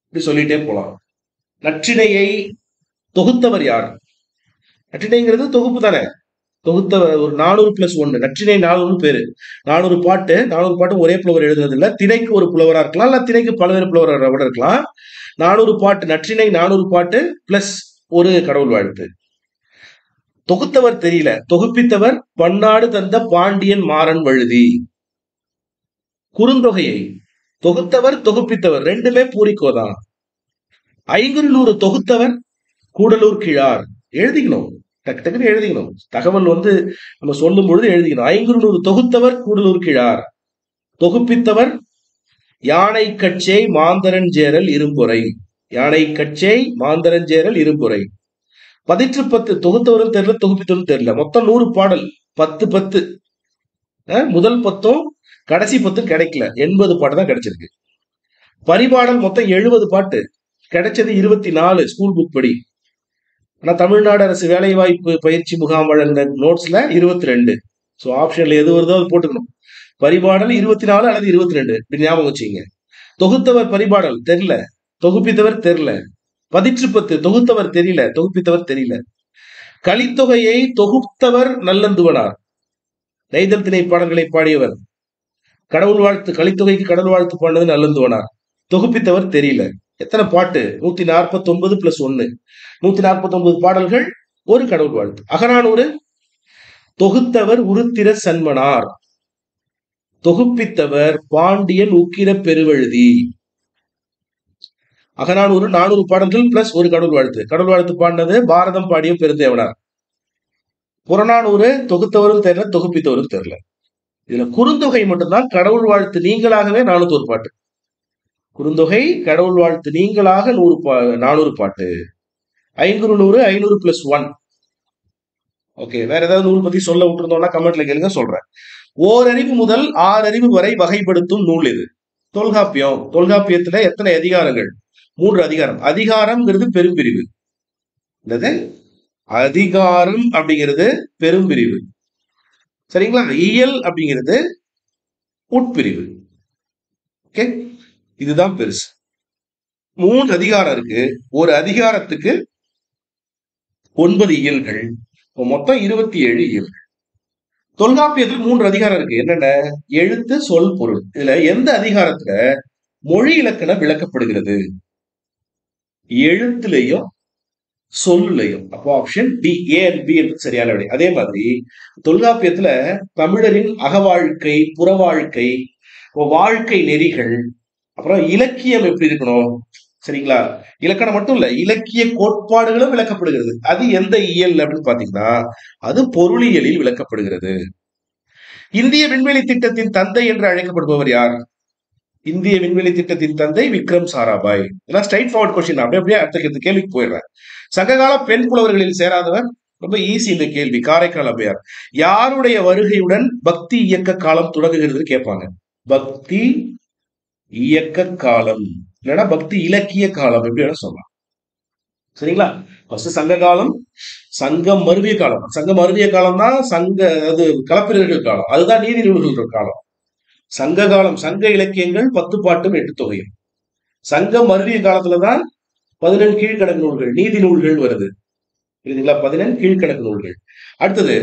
இப்படி சொல்லிட்டே போலாம். நற்றினையை தொகுத்தவர் யார்? நற்றினைங்கிறது தொகுப்பு தானே? தொகுத்த ஒரு நானூறு பிளஸ் ஒன்னு. நற்றினை நானூறு பேரு. நானூறு பாட்டு நானூறு பாட்டு ஒரே புலவர் எழுதுறது இல்லை திணைக்கு ஒரு புலவரா இருக்கலாம் இல்ல திணைக்கு பல்வேறு புலவராக இருக்கலாம். நானூறு பாட்டு நற்றினை நானூறு பாட்டு பிளஸ் ஒரு கடவுள் வாழ்த்து. தொகுத்தவர் தெரியல. தொகுப்பித்தவர் பன்னாடு தந்த பாண்டியன் மாறன் வழுதி. குறுந்தொகையை. தொகுத்தவர் தொகுப்பித்தவர் ரெண்டுமே பூரிக்கோதான். ஐங்குறுநூறு தொகுத்தவர் கூடலூர் கிழார். எழுதிக்கணும். டக்கு டக்குன்னு எழுதிக்கணும். தகவல் வந்து நம்ம சொல்லும் பொழுது எழுதிக்கணும். ஐங்குறுநூறு தொகுத்தவர் கூடலூர் கிழார். தொகுப்பித்தவர் யானை கட்சே மாந்தரன் சேரல் இரும்பொறை யானை கட்சே மாந்தரன் சேரல் இரும்பொறை பதிற்று பத்து தொகுத்தவரும் தெரியல தொகுப்பித்தவரும் தெரியல மொத்தம் நூறு பாடல். பத்து பத்து. முதல் பத்தும் கடைசி பத்தும் கிடைக்கல. எண்பது பாட்டு தான் கிடைச்சிருக்கு. பரிபாடல் மொத்தம் எழுபது பாட்டு. கிடைச்சது இருபத்தி நாலு ஸ்கூல் புக் படி. ஆனா தமிழ்நாடு அரசு வேலைவாய்ப்பு பயிற்சி முகாம் வழங்கின நோட்ஸ்ல இருபத்தி ரெண்டு ஸோ ஆப்ஷன்ல எது வருதோ அது போட்டுக்கணும். பரிபாடல் இருபத்தி நாலு அல்லது இருபத்தி ரெண்டு இப்படி ஞாபகம் வச்சுங்க தொகுத்தவர் பரிபாடல் தெரியல. தொகுப்பித்தவர் தெரியல. பதிற்று பத்து தொகுத்தவர் தெரியல தொகுப்பித்தவர் தெரியல. கலித்தொகையை தொகுத்தவர் நல்லந்துவனார் நெய்தல் திணை பாடல்களை பாடியவர். கடவுள் வாழ்த்து கலித்தொகைக்கு கடவுள் வாழ்த்து பாடினது நல்லந்துவனார் தொகுப்பித்தவர் தெரியல. எத்தனை பாட்டு? நூத்தி நாற்பத்தி ஒன்பது பிளஸ் ஒன்னு நூத்தி நாற்பத்தி ஒன்பது பாடல்கள் ஒரு கடவுள் வாழ்த்து. அகரானூறு தொகுத்தவர் உருத்திர சன்மனார் தொகுப்பித்தவர் பாண்டியன் உக்கிர பெருவழுதி. அகநானூறு நானூறு பாடல்கள் பிளஸ் ஒரு கடவுள் வாழ்த்து. கடவுள் வாழ்த்து பாடினது பாரதம் பாடிய பெருந்தேவனார் புறநானூறு தொகுத்தவரும் தெரியல தொகுப்பித்தவரும் தெரியல. இதுல குறுந்தொகை மட்டும்தான் கடவுள் வாழ்த்து நீங்களாகவே நானூத்தி ஒரு பாட்டு. குறுந்தொகை கடவுள் வாழ்த்து நீங்களாக நூறு பா நானூறு பாட்டு. ஐநூறு நூறு ஐநூறு பிளஸ் ஒன் ஓகே வேற ஏதாவது நூல் பத்தி சொல்ல விட்டுருந்தோம்னா கமெண்ட்ல கேளுங்க சொல்றேன். ஓரறிவு முதல் ஆறறிவு வரை வகைப்படுத்தும் நூல் இது. தொல்காப்பியம். தொல்காப்பியத்துல எத்தனை அதிகாரங்கள்? மூன்று அதிகாரம். அதிகாரம்ங்கிறது பெரும்பிரிவு என்னது? அதிகாரம் அப்படிங்கிறது பெரும்பிரிவு சரிங்களா? இயல் அப்படிங்கிறது உட்பிரிவு. ஓகே? இதுதான் பெருசு. மூன்று அதிகாரம் இருக்கு. ஒரு அதிகாரத்துக்கு ஒன்பது இயல்கள். இப்போ மொத்தம் இருபத்தி ஏழு இயல்கள் தொல்காப்பியத்தில் மூன்று அதிகாரம் இருக்கு. என்னென்ன? எழுத்து சொல் பொருள். இதுல எந்த அதிகாரத்துல மொழி இலக்கணம் விளக்கப்படுகிறது? எழுத்துலையும் சொல்லுலையும். அப்போ option D A and B என்பது சரியான விடை. அதே மாதிரி தொல்காப்பியத்துல தமிழரின் அகவாழ்க்கை புறவாழ்க்கை வாழ்க்கை நெறிகள் அப்புறம் இலக்கியம் எப்படி இருக்கணும்? சரிங்களா? இலக்கணம் மட்டும் இல்ல இலக்கிய கோட்பாடுகளும் விளக்கப்படுகிறது. அது எந்த இயல் அப்படின்னு பாத்தீங்கன்னா அது பொருளியலில் விளக்கப்படுகிறது. இந்திய விண்வெளி திட்டத்தின் தந்தை என்று அழைக்கப்படுபவர் யார்? இந்திய விண்வெளி திட்டத்தின் தந்தை விக்ரம் சாராபாய். இதெல்லாம் ஸ்ட்ரைட் ஃபார்வர்ட் கொஸ்டின் அப்படியே அப்படியே அடுத்த கேள்விக்கு போயிடுறேன். சங்ககால பெண் புலவர்களில் சேராதவர் ரொம்ப ஈஸி இந்த கேள்வி. காரைக்கால் அபையார் யாருடைய வருகையுடன் பக்தி இயக்க காலம் தொடங்குகிறது கேட்பாங்க. பக்தி இயக்க காலம். இல்லைன்னா பக்தி இலக்கிய காலம் எப்படி வேணா சொல்லலாம். சரிங்களா? ஃபர்ஸ்ட் சங்க காலம் சங்கம் மருவிய காலம். சங்கம் மருவிய காலம் தான் சங்க அது கலப்பிரர்கள் காலம். அதுதான் நீதி நூல்கள் காலம். சங்க காலம் சங்க இலக்கியங்கள் பத்து பாட்டும் எட்டு தொகையும். சங்கம் மருவிய காலத்துலதான் பதினெண் கீழ்கணக்கு நூல்கள் நீதி நூல்கள் வருது. புரியுதுங்களா? பதினெண் கீழ்கணக்கு நூல்கள். அடுத்தது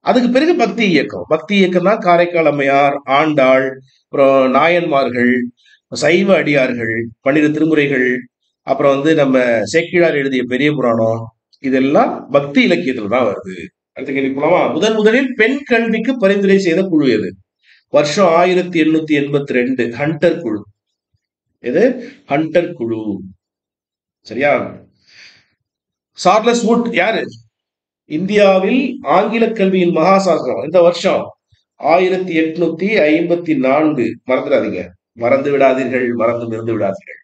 அதுக்கு பிறகு பக்தி இயக்கம். பக்தி இயக்கம் தான் காரைக்கால் அம்மையார் ஆண்டாள் அப்புறம் நாயன்மார்கள் சைவ அடியார்கள் பன்னிரு திருமுறைகள் அப்புறம் வந்து நம்ம சேக்கிழார் எழுதிய பெரிய புராணம் இதெல்லாம் பக்தி இலக்கியத்துல தான் வருது. அடுத்த கேள்வி போலாமா? முதன் முதலில் பெண் கல்விக்கு பரிந்துரை செய்த குழு எது? வருஷம் ஆயிரத்தி எண்ணூத்தி எண்பத்தி ரெண்டு ஹண்டர் குழு. எது? ஹண்டர் குழு. சரியா? சார்லஸ் வுட் யாரு? இந்தியாவில் ஆங்கில கல்வியின் மகாசாசனம் இந்த வருஷம் ஆயிரத்தி எட்நூத்தி ஐம்பத்தி நான்கு மறந்துடாதீங்க. மறந்து விடாதீர்கள். மறந்து மிருந்து விடாதீர்கள்.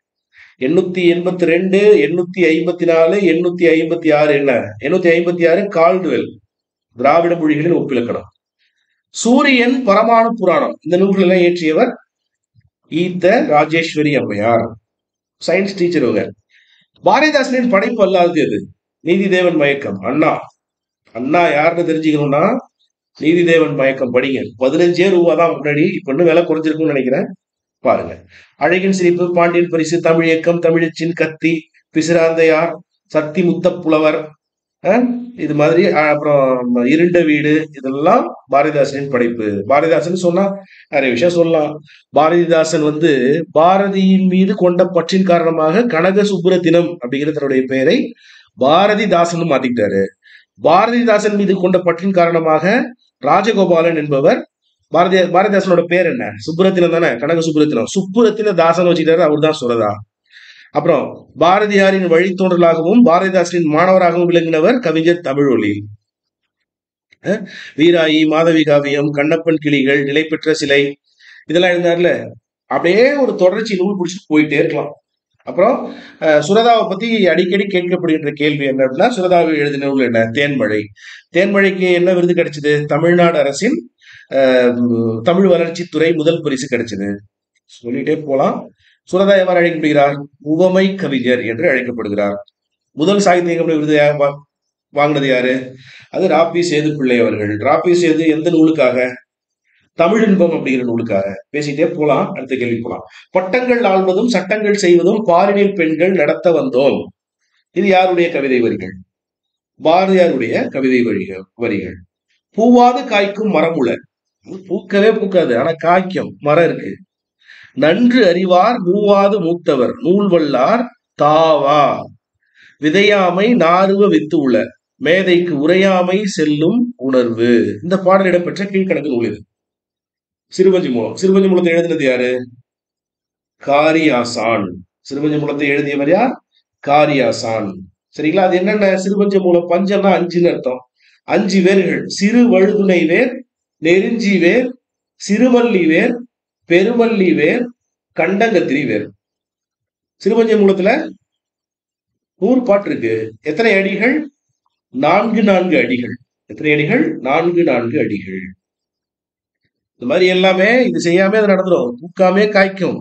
எண்ணூத்தி எண்பத்தி ரெண்டு எண்ணூத்தி ஐம்பத்தி நாலு எண்ணூத்தி ஐம்பத்தி ஆறு என்ன? எண்ணூத்தி ஐம்பத்தி ஆறு கால்டுவெல். திராவிட மொழிகளின் ஒப்பிலக்கணம். சூரியன் பரமாணு புராணம். இந்த நூல்கள் எல்லாம் இயற்றியவர் ஈத்த ராஜேஸ்வரி அம்மையார். சயின்ஸ் டீச்சர் இவங்க. பாரதிதாசனின் படைப்பு அல்லாதது எது? நீதிதேவன் மயக்கம். அண்ணா. அண்ணா யாருன்னு தெரிஞ்சுக்கணும்னா நீதி தேவன் மயக்கம். படிங்க. பதினஞ்சே ரூபா தான் முன்னாடி இப்ப இன்னும் விலை குறைஞ்சிருக்கும்னு நினைக்கிறேன். பாருங்க. அழகின் சிரிப்பு பாண்டியன் பரிசு தமிழ் இயக்கம் தமிழச்சின் கத்தி பிசிராந்தையார் சக்தி முத்த புலவர் இது மாதிரி அப்புறம் இருண்ட வீடு இதெல்லாம் பாரதிதாசனின் படைப்பு. பாரதிதாசன் சொன்னா நிறைய விஷயம் சொல்லலாம். பாரதிதாசன் வந்து பாரதியின் மீது கொண்ட பற்றின் காரணமாக கனக சுப்புரத்தினம் அப்படிங்கிற தன்னுடைய பெயரை பாரதிதாசன் மாத்திக்கிட்டாரு. பாரதிதாசன் மீது கொண்ட பற்றின் காரணமாக ராஜகோபாலன் என்பவர் பாரதி பாரதிதாசனோட பேர் என்ன? சுப்புரத்தினம் தானே? கனக சுப்புரத்தினம் சுப்புரத்தின தாசன் வச்சுக்கிட்டாரு அவர் தான் சுரதா. அப்புறம் பாரதியாரின் வழித்தோன்றலாகவும் பாரதிதாசனின் மாணவராகவும் விளங்கினவர் கவிஞர் தமிழொலி. அஹ் வீராயி மாதவி காவியம் கண்ணப்பன் கிளிகள் நிலை பெற்ற சிலை இதெல்லாம் எழுந்தார்ல அப்படியே ஒரு தொடர்ச்சி நூல் பிடிச்சிட்டு போயிட்டே இருக்கலாம். அப்புறம் அஹ், சுரதாவை பத்தி அடிக்கடி கேட்கப்படுகின்ற கேள்வி என்ன அப்படின்னா சுரதாவை எழுதின நூல் என்ன? தேன்மழை. தேன்மழைக்கு என்ன விருது கிடைச்சது? தமிழ்நாடு அரசின் அஹ், தமிழ் வளர்ச்சித்துறை முதல் பரிசு கிடைச்சது. சொல்லிட்டே போலாம். சுரதா எவ்வாறு அழைக்கப்படுகிறார்? உவமை கவிஞர் என்று அழைக்கப்படுகிறார். முதல் சாகித்ய விருது வாங்கினது யாரு? அது ராபி சேது பிள்ளை அவர்கள். ராபி சேது எந்த நூலுக்காக? தமிழ் இன்பம் அப்படிங்கிற நூலுக்காக. பேசிட்டே போலாம் அடுத்த கேள்வி போலாம். பட்டங்கள் ஆள்வதும் சட்டங்கள் செய்வதும் பாரினில் பெண்கள் நடத்த வந்தோம். இது யாருடைய கவிதை வரிகள்? பாரதியாருடைய கவிதை வரிகள் வரிகள். பூவாது காய்க்கும் மரமுள பூக்கவே பூக்காது ஆனா காய்க்கும். மரம் இருக்கு. நன்று அறிவார் மூவாது மூத்தவர் நூல் வல்லார் தாவா. விதையாமை நாருவ வித்து உள மேதைக்கு உரையாமை செல்லும் உணர்வு. இந்த பாடல் இடம்பெற்ற கீழ்கணக்கு நூல் இது சிறுவஞ்சி மூலம். சிறுவஞ்சி மூலத்தை எழுதினது யாரு? காரியாசான். சிறுவஞ்சி மூலத்தை எழுதியவர் யார்? காரியாசான். சரிங்களா? அது என்னென்ன? சிறுபஞ்ச மூலம் பஞ்சம்னா அஞ்சுன்னு அர்த்தம். அஞ்சு வேர்கள். சிறு வழுதுணை வேர் நெருஞ்சி வேர் சிறுமல்லி வேர் பெருமல்லி வேர் கண்டங்கத்திரி வேர். சிறுவஞ்ச மூலத்துல நூறு பாட்டு இருக்கு. எத்தனை அடிகள்? நான்கு நான்கு அடிகள். எத்தனை அடிகள்? நான்கு நான்கு அடிகள். இந்த மாதிரி எல்லாமே இது செய்யாம அது நடந்துரும். பூக்காமே காய்க்கும்.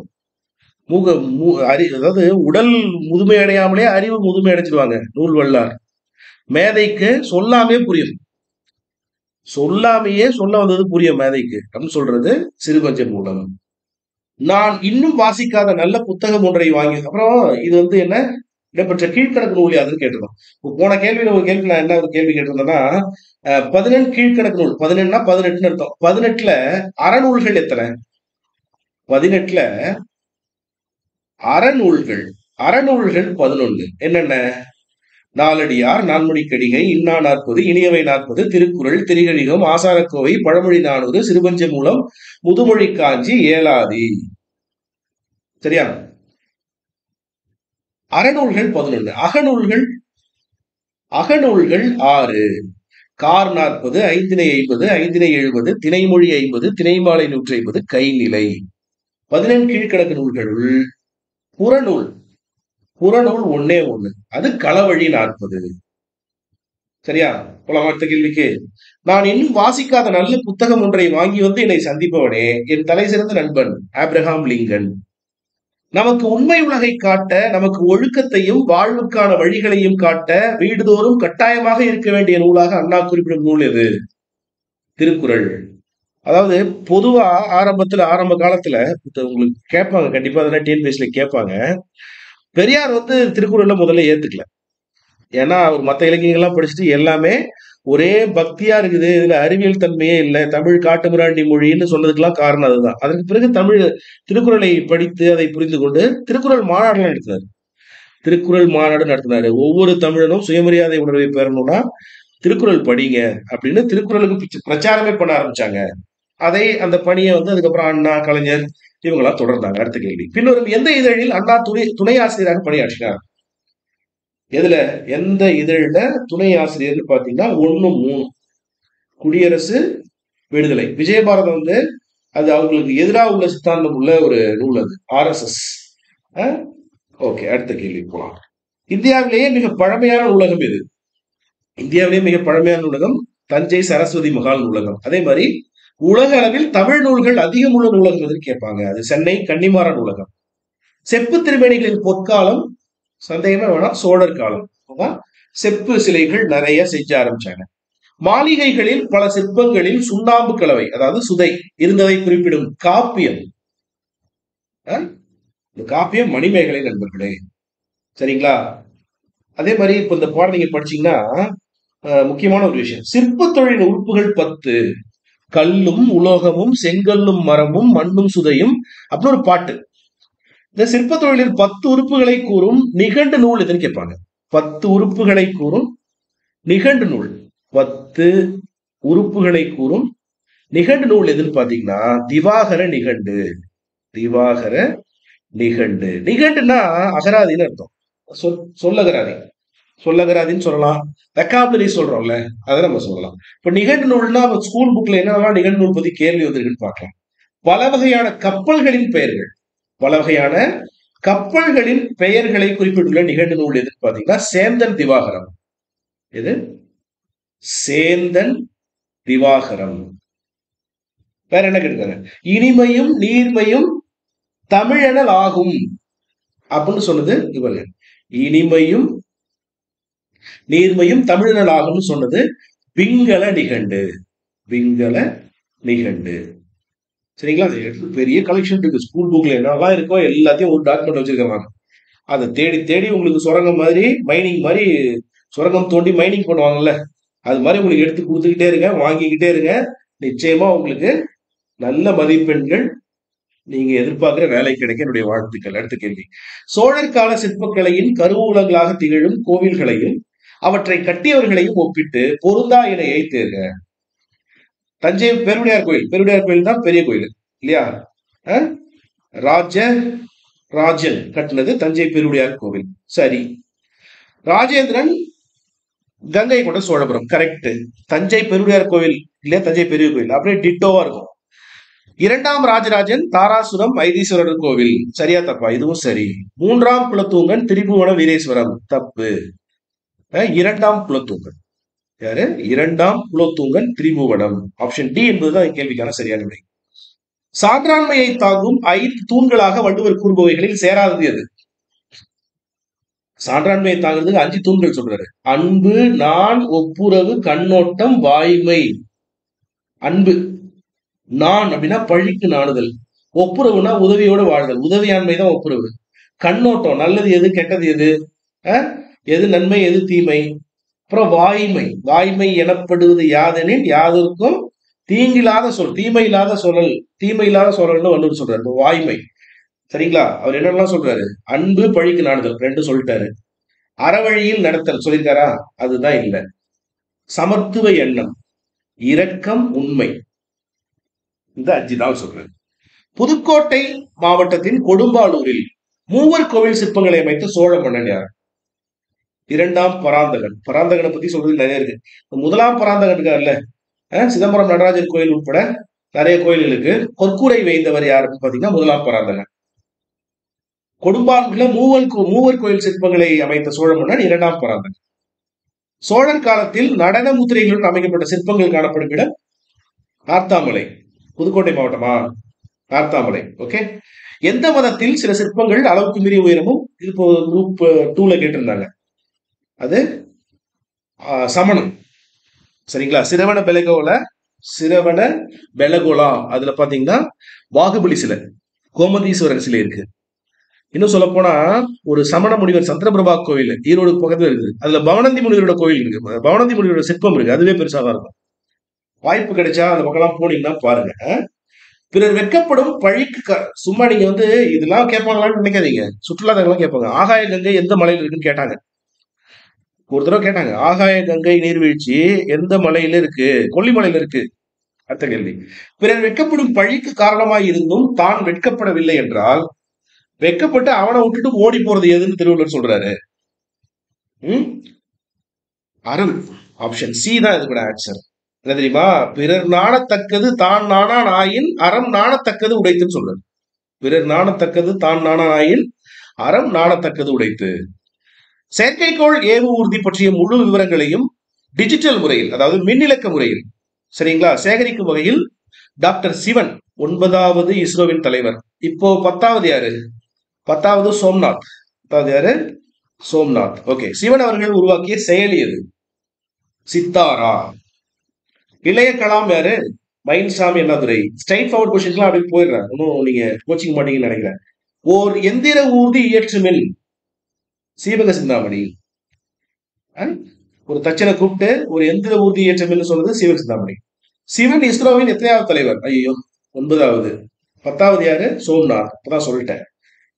மூக மூ அறி அதாவது உடல் முதுமை அடையாமலே அறிவு முதுமை அடைச்சிடுவாங்க நூல் வல்லார். மேதைக்கு சொல்லாமே புரியும். சொல்லாமையே சொல்ல வந்தது புரிய மேதைக்கு. அப்படின்னு சொல்றது சிறுபஞ்சன் மூலம். நான் இன்னும் வாசிக்காத நல்ல புத்தகம் ஒன்றை வாங்கி அப்புறம் இது வந்து என்ன? இடம்பெற்ற கீழ்கணக்கு நூல் யாதுன்னு கேட்டிருந்தோம் போன கேள்வியில ஒரு கேள்வி நான் என்ன ஒரு கேள்வி கேட்டிருந்தேன்னா அஹ், பதினெண் கீழ்கணக்கு நூல். பதினெண்னா பதினெட்டுன்னு அர்த்தம். பதினெட்டுல அறநூல்கள் எத்தனை? பதினெட்டுல அறநூல்கள். அறநூல்கள் பதினொன்று என்னென்ன? நாலடியார் நான்மொழி கடிகை இன்னா நாற்பது இனியவை நாற்பது திருக்குறள் திரிகழிகம் ஆசாரக்கோவை பழமொழி நானூறு சிறுபஞ்ச மூலம் முதுமொழி காஞ்சி ஏலாதி சரியா? அறநூல்கள் பதினொன்று அகநூல்கள்? அகநூல்கள் ஆறு. கார் நாற்பது ஐந்தினை ஐம்பது ஐந்தினை எழுபது திணைமொழி ஐம்பது திணைமாலை நூற்றி ஐம்பது கைநிலை. பதினெண் கீழ்கணக்கு நூல்களுள் புறநூல். புறநூல் ஒன்னே ஒண்ணு. அது களவழி நாற்பது. சரியா? போலாம் அடுத்த கேள்விக்கு? நான் இன்னும் வாசிக்காத நல்ல புத்தகம் ஒன்றை வாங்கி வந்து என்னை சந்திப்பவனே என் தலை சிறந்த நண்பன் ஆப்ரஹாம் லிங்கன். நமக்கு உண்மை உலகை காட்ட நமக்கு ஒழுக்கத்தையும் வாழ்வுக்கான வழிகளையும் காட்ட வீடுதோறும் கட்டாயமாக இருக்க வேண்டிய நூலாக அண்ணா குறிப்பிடும் நூல் எது? திருக்குறள். அதாவது பொதுவா ஆரம்பத்துல ஆரம்ப காலத்துல உங்களுக்கு கேட்பாங்க. கண்டிப்பா அதெல்லாம் டிஎன்பிஎஸ்ல கேட்பாங்க. பெரியார் வந்து திருக்குறள்ல முதல்ல ஏத்துக்கல. ஏன்னா அவர் மற்ற இலக்கியங்கள்லாம் படிச்சுட்டு எல்லாமே ஒரே பக்தியா இருக்குது இதுல அறிவியல் தன்மையே இல்லை தமிழ் காட்டுமிராண்டி மொழின்னு சொன்னதுக்கெல்லாம் காரணம் அதுதான். அதற்கு பிறகு தமிழ் திருக்குறளை படித்து அதை புரிந்து கொண்டு திருக்குறள் மாநாடுலாம் நடத்தினார். திருக்குறள் மாநாடு நடத்தினாரு. ஒவ்வொரு தமிழனும் சுயமரியாதை உணர்வை பெறணும்னா திருக்குறள் படிங்க அப்படின்னு திருக்குறளுக்கு பிரச்சாரமே பண்ண ஆரம்பிச்சாங்க. அதை அந்த பணியை வந்து அதுக்கப்புறம் அண்ணா கலைஞர் இவங்களாம் தொடர்ந்தாங்க. அடுத்த கேள்வி. பின்னரும் எந்த இதழில் அண்ணா துணை துணை ஆசிரியராக பணியாற்றினார்? எதுல? எந்த இதழில துணை ஆசிரியர்னு பாத்தீங்கன்னா ஒண்ணு மூணு. குடியரசு விடுதலை. விஜயபாரதம் வந்து அது அவங்களுக்கு எதிராக உள்ள சித்தாந்தம் உள்ள ஒரு நூல் அது. ஆர்எஸ்எஸ் ஓகே அடுத்த கேள்வி போலாம். இந்தியாவிலேயே மிக பழமையான நூலகம் எது? இந்தியாவிலேயே மிக பழமையான நூலகம் தஞ்சை சரஸ்வதி மகால் நூலகம். அதே மாதிரி உலக அளவில் தமிழ் நூல்கள் அதிகம் உள்ள நூலகம் எதுன்னு கேட்பாங்க. அது சென்னை கன்னிமார நூலகம். செப்பு திருமேனிகளின் பொற்காலம் சந்தேகமே வேணாம் சோழர் காலம். செப்பு சிலைகள் நிறைய செஞ்ச ஆரம்பிச்சாங்க. மாளிகைகளில் பல சிற்பங்களில் சுண்ணாம்பு கலவை அதாவது சுதை இருந்ததை குறிப்பிடும் காப்பியம். இந்த காப்பியம் மணிமேகலை நண்பர்களே. சரிங்களா? அதே மாதிரி இப்ப இந்த பாடம் நீங்க படிச்சீங்கன்னா முக்கியமான ஒரு விஷயம். சிற்பத் தொழில் உறுப்புகள் பத்து. கல்லும் உலோகமும் செங்கல்லும் மரமும் மண்ணும் சுதையும். அப்படின்னு ஒரு பாட்டு. இந்த சிற்ப தொழிலில் பத்து உறுப்புகளை கூறும் நிகண்டு நூல் எதுன்னு கேட்பாங்க. பத்து உறுப்புகளை கூறும் நிகண்டு நூல். பத்து உறுப்புகளை கூறும் நிகண்டு நூல் எதுன்னு பாத்தீங்கன்னா திவாகர நிகண்டு. திவாகர நிகண்டு. நிகண்டுன்னா அகராதின்னு அர்த்தம். சொல் சொல்லகராதி. சொல்லகராதின்னு சொல்லலாம். வெக்காபுலரி சொல்றோம்ல அதை நம்ம சொல்லலாம். இப்ப நிகண்டு நூல்னா ஸ்கூல் புக்ல என்னெல்லாம் நிகழ்நூல் பத்தி கேள்வி வந்திருக்குன்னு பார்க்கலாம். பல வகையான கப்பல்களின் பெயர்கள். பல வகையான கப்பல்களின் பெயர்களை குறிப்பிட்டுள்ள நிகண்டு நூல் எதுன்னு பார்த்தீங்கன்னா சேந்தன் திவாகரம். எது? சேந்தன் திவாகரம். வேற என்ன கேட்டுக்காங்க இனிமையும் நீர்மையும் தமிழனல் ஆகும். அப்படின்னு சொன்னது இவர்கள். இனிமையும் நீர்மையும் தமிழனல் ஆகும்னு சொன்னது பிங்கள நிகண்டு. பிங்கள நிகண்டு. சரிங்களா? அது பெரிய கலெக்ஷன் இருக்கு. ஸ்கூல் புக்ல என்னெல்லாம் இருக்கோ எல்லாத்தையும் ஒரு டாக்குமெண்ட் வச்சிருக்காங்க அதை தேடி தேடி உங்களுக்கு சுரங்கம் மாதிரி மைனிங் மாதிரி சுரங்கம் தோண்டி மைனிங் பண்ணுவாங்கல்ல அது மாதிரி உங்களுக்கு எடுத்து கொடுத்துக்கிட்டே இருங்க வாங்கிக்கிட்டே இருங்க. நிச்சயமா உங்களுக்கு நல்ல மதிப்பெண்கள் நீங்க எதிர்பார்க்கிற வேலை கிடைக்க என்னுடைய வாழ்த்துக்கள். அடுத்த கேள்வி. சோழர் கால சிற்பக்கலையின் கருவூலங்களாக திகழும் கோவில்களையும் அவற்றை கட்டியவர்களையும் ஒப்பிட்டு பொருந்தா இலையை தேர்க தஞ்சை பெருவுடையார் கோயில். பெருவுடையார் கோயில் தான் பெரிய கோயில் இல்லையா? ராஜ ராஜன் கட்டினது தஞ்சை பெருவுடையார் கோவில். சரி. ராஜேந்திரன் கங்கை கொண்ட சோழபுரம் கரெக்ட் தஞ்சை பெருவுடையார் கோவில் இல்லையா? தஞ்சை பெரிய கோவில். அப்படியே டிட்டோவா இருக்கும். இரண்டாம் ராஜராஜன் தாராசுரம் வைத்தீஸ்வரர் கோவில். சரியா தப்பா? இதுவும் சரி. மூன்றாம் குலத்தூங்கன் திரிபுவன வீரேஸ்வரம். தப்பு. இரண்டாம் குலத்தூங்கன் யாரு? இரண்டாம் குலத்தூங்கன் திரிபுவனம். ஆப்ஷன் டி என்பதுதான் கேள்விக்கான சரியான விடை. சான்றாண்மையை தாங்கும் ஐந்து தூண்களாக வள்ளுவர் கூறுபவைகளில் சேராதது எது? சான்றாண்மையை தாங்கிறதுக்கு அஞ்சு தூண்கள் சொல்றாரு. அன்பு நான் ஒப்புரவு கண்ணோட்டம் வாய்மை. அன்பு. நான் அப்படின்னா பழிக்கு நாடுதல் ஒப்புரவுனா உதவியோட வாழ்தல். உதவியாண்மை தான் ஒப்புரவு. கண்ணோட்டம் நல்லது எது கெட்டது எது? அஹ்? எது நன்மை எது தீமை? அப்புறம் வாய்மை. வாய்மை எனப்படுவது யாதெனில் யாதற்கும் தீங்கில்லாத சொல் தீமை இல்லாத சொல்லல் தீமை இல்லாத சொல்லல்னு வள்ளுவர் சொல்றாரு. இப்போ வாய்மை. சரிங்களா? அவர் என்னெல்லாம் சொல்றாரு? அன்பு பழிக்கு நாடுதல் ரெண்டு சொல்லிட்டாரு. அறவழியில் நடத்தல் சொல்லியிருக்காரா? அதுதான் இல்ல. சமத்துவ எண்ணம் இரக்கம் உண்மை. இந்த அஞ்சு தான் சொல்றாரு. புதுக்கோட்டை மாவட்டத்தின் கொடும்பாலூரில் மூவர் கோவில் சிற்பங்களை அமைத்த சோழ மன்னன் யார்? இரண்டாம் பராந்தகன். பராந்தகனை பத்தி சொல்றது நிறைய இருக்கு. முதலாம் பராந்தகன் இருக்கார்ல சிதம்பரம் நடராஜர் கோயில் உட்பட நிறைய கோயில்களுக்கு பொற்கூரை வைந்தவர் யாருன்னு பாத்தீங்கன்னா முதலாம் பராந்தகன். கொடும்பாலூர்ல மூவர் கோ- மூவர் கோயில் சிற்பங்களை அமைத்த சோழ மன்னன் இரண்டாம் பராந்தகன். சோழர் காலத்தில் நடன முத்திரைகளுடன் அமைக்கப்பட்ட சிற்பங்கள் காணப்படும் இடம் நார்த்தாமலை புதுக்கோட்டை மாவட்டமா? நார்த்தாமலை ஓகே எந்த மதத்தில் சில சிற்பங்கள் அளவுக்கு மீறிய உயரமும் இது இப்போ குரூப் டூல கேட்டிருந்தாங்க. அது சமணம் சரிங்களா? சிரவண பெலகோல சிரவண பெலகோலா அதுல பாத்தீங்கன்னா பாகுபலி சிலை கோமதீஸ்வரர் சிலை இருக்கு. இன்னும் சொல்ல போனா ஒரு சமண முனிவர் சந்திரபிரபா கோவில் ஈரோடு பக்கத்துல இருக்குது. அதுல பவனந்தி முனிவரோட கோவில் இருக்கு. பவனந்தி முனிவரோட சிற்பம் இருக்கு. அதுவே பெருசாக இருக்கும் வாய்ப்பு கிடைச்சா அந்த பக்கம்லாம் போனீங்கன்னா பாருங்க. பிறர் வெட்கப்படும் பழிக்கு க- சும்மா நீங்க வந்து இதெல்லாம் கேட்பாங்களான்னு நினைக்காதீங்க. சுற்றுலாத்தங்கள்லாம் கேட்பாங்க. ஆகாய கங்கை எந்த மலையில் இருக்குன்னு கேட்டாங்க. ஒரு தடவை கேட்டாங்க ஆகாய கங்கை நீர்வீழ்ச்சி எந்த மலையில இருக்கு? கொல்லிமலையில இருக்கு. அடுத்த கேள்வி. பிறர் வெட்கப்படும் பழிக்கு காரணமாய் இருந்தும் தான் வெட்கப்படவில்லை என்றால் வெட்கப்பட்டு அவனை விட்டுட்டு ஓடி போறது எதுன்னு திருவள்ளுவர் சொல்றாரு. ம்? அறம் ஆப்ஷன் சி தான் இதுக்கூட ஆன்சர் என்ன தெரியுமா? பிறர் நாணத்தக்கது தான் நாணான் ஆயின் அறம் நாணத்தக்கது உடைத்துன்னு சொல்றாரு. பிறர் நாணத்தக்கது தான் நாணான் ஆயின் அறம் நாணத்தக்கது உடைத்து. செயற்கைக்கோள் ஏவு ஊர்தி பற்றிய முழு விவரங்களையும் டிஜிட்டல் முறையில் அதாவது மின்னிலக்க முறையில் சரிங்களா? சேகரிக்கும் வகையில் டாக்டர் சிவன் ஒன்பதாவது இஸ்ரோவின் தலைவர். இப்போ பத்தாவது யாரு? பத்தாவது சோம்நாத். பத்தாவது யாரு? சோம்நாத். ஓகே சிவன் அவர்கள் உருவாக்கிய செயலி எது? சித்தாரா. இளைய கலாம் யாரு? மயில்சாமி அண்ணாதுரை. ஸ்ட்ரைட் ஃபார்வர்ட் கொஸ்டின்ஸ்லாம் அப்படி போயிடுறேன். இன்னும் நீங்க கோச்சிங் மாட்டீங்கன்னு நினைக்கிறேன். ஓர் எந்திர ஊர்தி இயற்றுமில் சீவக சிந்தாமணி. அஹ்? ஒரு தச்சனை கூப்பிட்டு ஒரு எந்திர ஊர்தி இயற்ற சொல்றது சொன்னது சீவக சிந்தாமணி. சிவன் இஸ்ரோவின் எத்தனையாவது தலைவர்? ஐயோ ஒன்பதாவது. பத்தாவது யாரு? சோம்நாத். இப்பதான் சொல்லிட்டேன்.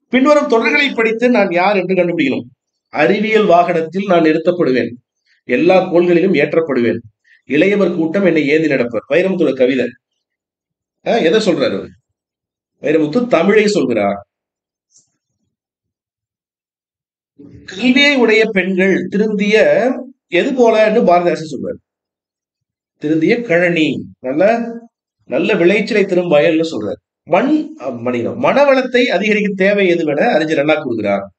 பின்வரும் தொடர்களை படித்து நான் யார் என்று கண்டுபிடிக்கணும். அறிவியல் வாகனத்தில் நான் நிறுத்தப்படுவேன். எல்லா கோள்களிலும் ஏற்றப்படுவேன். இளையவர் கூட்டம் என்னை ஏந்தி நடப்பர். வைரமுத்தோட கவிதை. எதை சொல்றாரு? அவர் வைரமுத்து தமிழை சொல்கிறார். கல்வியை உடைய பெண்கள் திருந்திய எது போலன்னு பாரதிதாசன் சொல்றாரு. திருந்திய கழனி. நல்ல நல்ல விளைச்சலை தரும் வயல்னு சொல்றாரு. மண் அஹ், மனவளத்தை அதிகரிக்க தேவை எதுவென அறிஞர் அண்ணா கூறுகிறார்.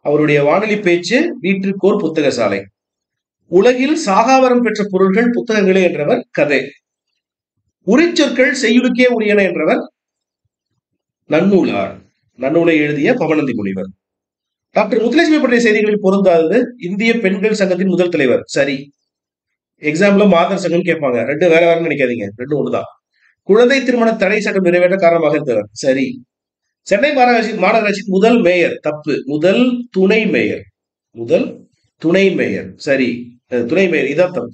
அவருடைய வானொலி பேச்சு வீட்டிற்கோர் புத்தக சாலை. உலகில் சாகாவரம் பெற்ற பொருள்கள் புத்தகங்களே என்றவர் கதை. உரிச்சொற்கள் செய்யுளுக்கே உரியன என்றவர் நன்னூலார். நன்னூலை எழுதிய பவனந்தி முனிவர். டாக்டர் முத்துலட்சுமி பற்றிய செய்திகளில் பொருந்தாதது இந்திய பெண்கள் சங்கத்தின் முதல் தலைவர். சரி. எக்ஸாம்ல மாதர் சங்கம் கேட்பாங்க. ரெண்டு வேற வேற நினைக்காதீங்க. ரெண்டு ஒண்ணுதான் குழந்தை திருமண தடை சட்டம் நிறைவேற்ற காரணமாக இருந்தவர் சரி. சென்னை மாநகராட்சி மாநகராட்சி முதல் மேயர். தப்பு. முதல் துணை மேயர். முதல் துணை மேயர். சரி. துணை மேயர். இதான் தப்பு.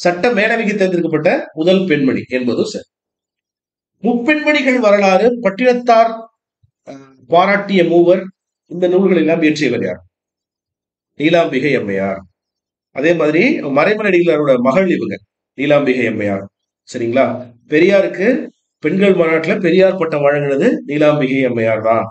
சட்ட மேலவைக்கு தேர்ந்தெடுக்கப்பட்ட முதல் பெண்மணி என்பதும் சரி. முப்பெண்மணிகள் வரலாறு பட்டினத்தார் பாராட்டிய மூவர் இந்த நூல்கள் எல்லாம் இயற்றியவர் யார்? நீலாம்பிகை அம்மையார். அதே மாதிரி மறைமலடிகளாரோட மகள் இவங்க நீலாம்பிகை அம்மையார். சரிங்களா? பெரியாருக்கு பெண்கள் மாநாட்டுல பெரியார் பட்டம் வழங்கினது நீலாம்பிகை அம்மையார் தான்.